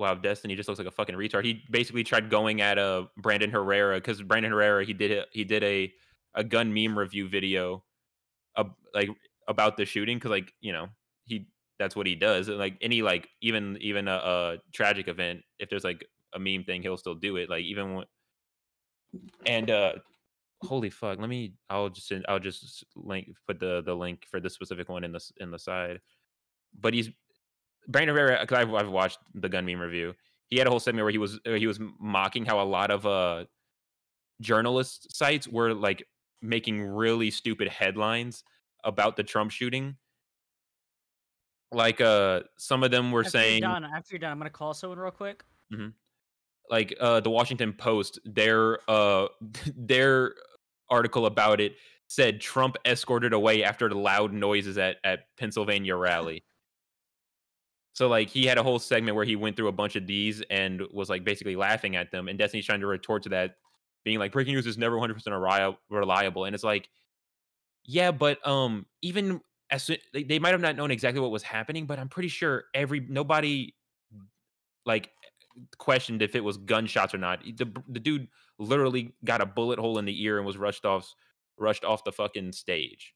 wow, Destiny just looks like a fucking retard. He basically tried going at uh Brandon Herrera because Brandon Herrera he did he did a a gun meme review video, ab- like about the shooting because like you know he that's what he does. And, like any like even even a, a tragic event, if there's like a meme thing, he'll still do it. Like even when and uh holy fuck let me i'll just i'll just link put the the link for this specific one in this in the side but he's brandon Herrera because I've, I've watched the gun meme review he had a whole segment where he was uh, he was mocking how a lot of uh journalist sites were like making really stupid headlines about the trump shooting like uh some of them were after saying you're done, after you're done, I'm gonna call someone real quick. like uh the Washington Post, their uh their article about it said Trump escorted away after the loud noises at at Pennsylvania rally. So like he had a whole segment where he went through a bunch of these and was like basically laughing at them, and Destiny's trying to retort to that, being like breaking news is never 100 percent reliable, and it's like, yeah, but um, even as soo- they, they might have not known exactly what was happening, but I'm pretty sure every nobody like questioned if it was gunshots or not. The the dude literally got a bullet hole in the ear and was rushed off rushed off the fucking stage.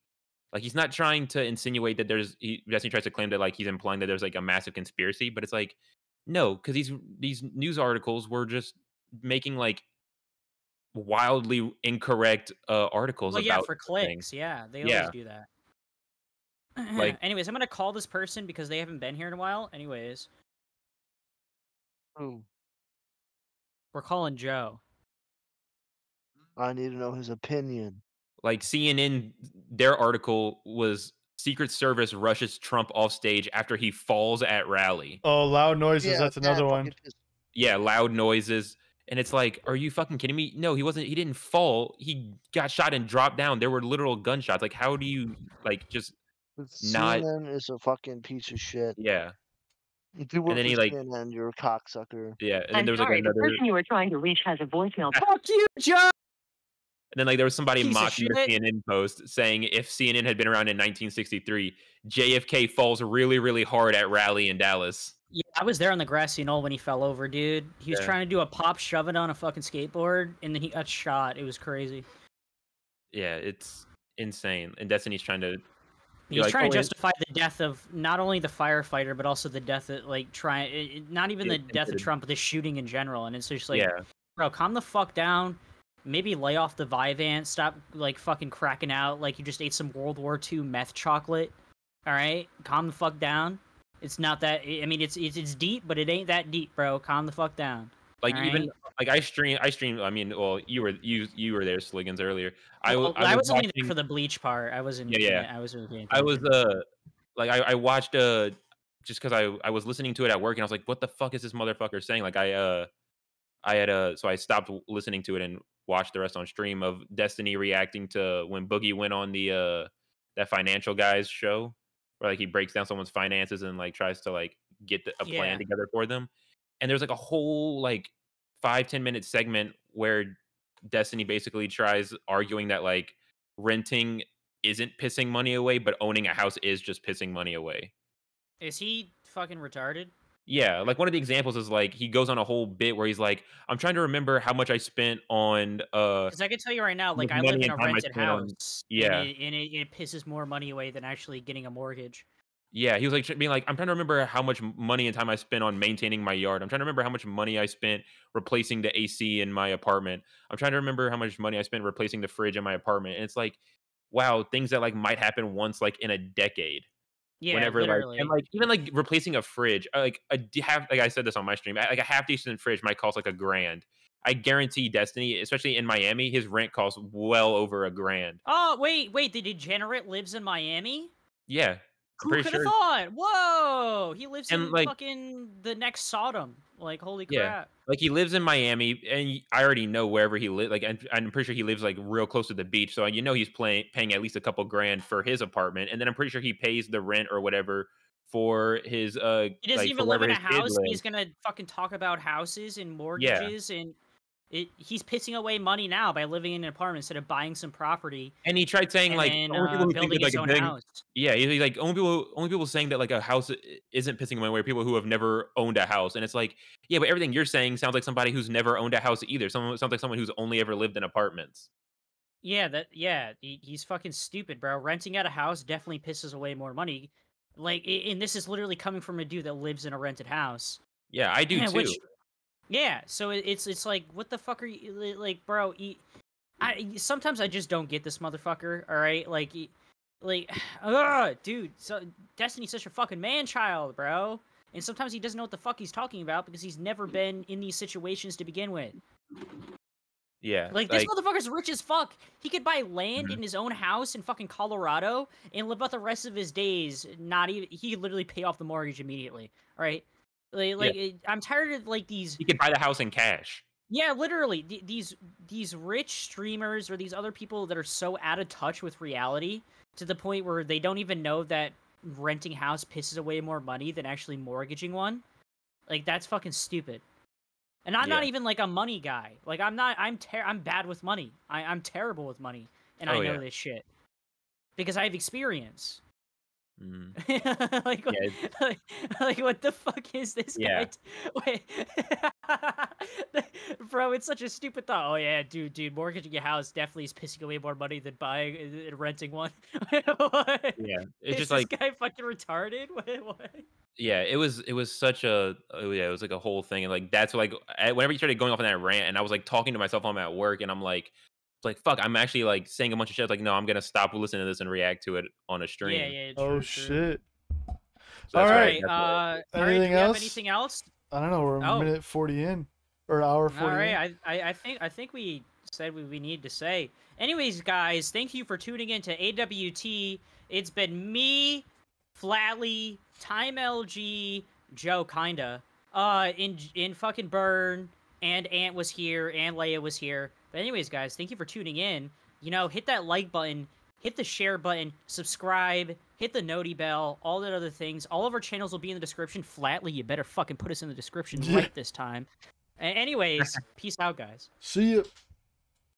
Like he's not trying to insinuate that there's he Destiny tries to claim that like he's implying that there's like a massive conspiracy, but it's like no, because these these news articles were just making like wildly incorrect uh articles Well, yeah, about for things. clicks. Yeah, they Yeah. always do that. Like- Anyways, I'm gonna call this person because they haven't been here in a while. Anyways, Ooh, we're calling Joe. I need to know his opinion. Like CNN, their article was Secret Service rushes Trump off stage after he falls at rally. Oh, loud noises. Yeah, that's another fucking one. pissed- Yeah, loud noises. And it's like, are you fucking kidding me? No, he wasn't. He didn't fall. He got shot and dropped down. There were literal gunshots. Like, how do you like just not- CNN is a fucking piece of shit. yeah, If you work then for he, like- CNN, you're a cocksucker. yeah? And then I'm there was sorry, like the person you were trying to reach has a voicemail. Fuck you, Joe. And then like there was somebody Piece mocking the. CNN post saying if CNN had been around in 1963, JFK falls really really hard at rally in Dallas. Yeah, I was there on the grassy knoll when he fell over, dude. He was Yeah. trying to do a pop shove it on a fucking skateboard, and then he got shot. It was crazy. Yeah, it's insane. And Destiny's trying to He's like, trying to "Oh, justify the death of not only the firefighter, but also the death of like trying, eh, eh, not even the death of Trump, but the shooting in general. And it's just like, yeah. bro, calm the fuck down. Maybe lay off the Vyvanse. Stop like fucking cracking out like you just ate some World War II meth chocolate. All right, calm the fuck down. It's not that. I mean, it's it's, it's deep, but it ain't that deep, bro. Calm the fuck down. Like All even right. like I stream I stream I mean well you were you you were there Sliggins earlier. I, Well, wa- I was only there watching- for the bleach part. I wasn't. Yeah, yeah. I was. Really I was uh like I, I watched uh just because I I was listening to it at work and I was like, what the fuck is this motherfucker saying? Like I uh I had uh so I stopped listening to it and watched the rest on stream of Destiny reacting to when Boogie went on the uh that financial guys show where like he breaks down someone's finances and like tries to like get the, a plan together for them. And there's like a whole like five ten minute segment where Destiny basically tries arguing that like renting isn't pissing money away, but owning a house is just pissing money away. Is he fucking retarded? Yeah, like one of the examples is like he goes on a whole bit where he's like, "I'm trying to remember how much I spent on uh Because I can tell you right now, like I live in a rented spent on- house. yeah. and, it, and it, it pisses more money away than actually getting a mortgage. yeah." He was like being like, "I'm trying to remember how much money and time I spent on maintaining my yard. I'm trying to remember how much money I spent replacing the AC in my apartment. I'm trying to remember how much money I spent replacing the fridge in my apartment." And it's like, wow, things that like might happen once like in a decade. Yeah, whenever literally. like and like even like replacing a fridge uh, like a half like i said this on my stream like a half decent fridge might cost like a grand i guarantee destiny especially in miami his rent costs well over a grand oh wait, wait, the degenerate lives in Miami. yeah Who could have sure thought? Whoa, he lives And, in like- fucking the next Sodom. Like holy Yeah. crap. like he lives in miami and I already know wherever he lives like I'm, I'm pretty sure he lives like real close to the beach so you know he's playing paying at least a couple grand for his apartment and then i'm pretty sure he pays the rent or whatever for his uh He doesn't like, even live in a house. He's gonna fucking talk about houses and mortgages and. It, he's pissing away money now by living in an apartment instead of buying some property and he tried saying like then, only uh, people think building like his own building- house. Yeah, he's like only people only people saying that like a house isn't pissing away. People who have never owned a house, and it's like, yeah, but everything you're saying sounds like somebody who's never owned a house either. Someone sounds like someone who's only ever lived in apartments. Yeah, that yeah, he, he's fucking stupid, bro. Renting out a house definitely pisses away more money. Like, and this is literally coming from a dude that lives in a rented house. Yeah, I do Yeah, too. which- Yeah, so it's it's like, what the fuck are you like, bro? He, I sometimes I just don't get this motherfucker. All right, like, like, ugh, dude. So Destiny's such a fucking man child, bro. And sometimes he doesn't know what the fuck he's talking about because he's never been in these situations to begin with. yeah, Like, this motherfucker's rich as fuck. He could buy land Mhm. in his own house in fucking Colorado and live out the rest of his days. Not even he could literally pay off the mortgage immediately. All right, like, like it- I'm tired of like these. You could buy the house in cash. Yeah, literally, th- these these rich streamers or these other people that are so out of touch with reality to the point where they don't even know that renting house pisses away more money than actually mortgaging one. Like that's fucking stupid. And I'm not even like a money guy. Like I'm not. I'm ter- I'm bad with money. I- I'm terrible with money, and I Oh, know yeah. this shit because I have experience. Mm. like, what, Yeah, like, like, what the fuck is this Yeah. guy? Wait, bro, it's such a stupid thought. Oh yeah, dude, dude, mortgaging your house definitely is pissing away more money than buying uh, and renting one. what? Yeah, Is it's just this like guy fucking retarded? What? what? yeah, it was it was such a oh, yeah, it was like a whole thing, and like that's like I- whenever you started going off on that rant, and I was like talking to myself while I'm at work, and I'm like, like fuck, I'm actually like saying a bunch of shit. Like, no, I'm gonna stop listening to this and react to it on a stream. Yeah, yeah. oh true, true. shit! So All that's right. why- Alright, uh, alright, do Anything we have else? anything else? I don't know. We're a Oh. minute forty in, or an hour forty. All right, in. I, I, I think I think we said what we need to say. Anyways, guys, thank you for tuning in to AWT. It's been me, Flatley, Time LG, Joe, kinda. Uh, in in fucking Burn, and Ant was here, and Leia was here. But anyways, guys, thank you for tuning in. You know, hit that like button, hit the share button, subscribe, hit the noti bell, all that other things. All of our channels will be in the description. Flatley, you better fucking put us in the description right this time. Anyways, peace out, guys. See you.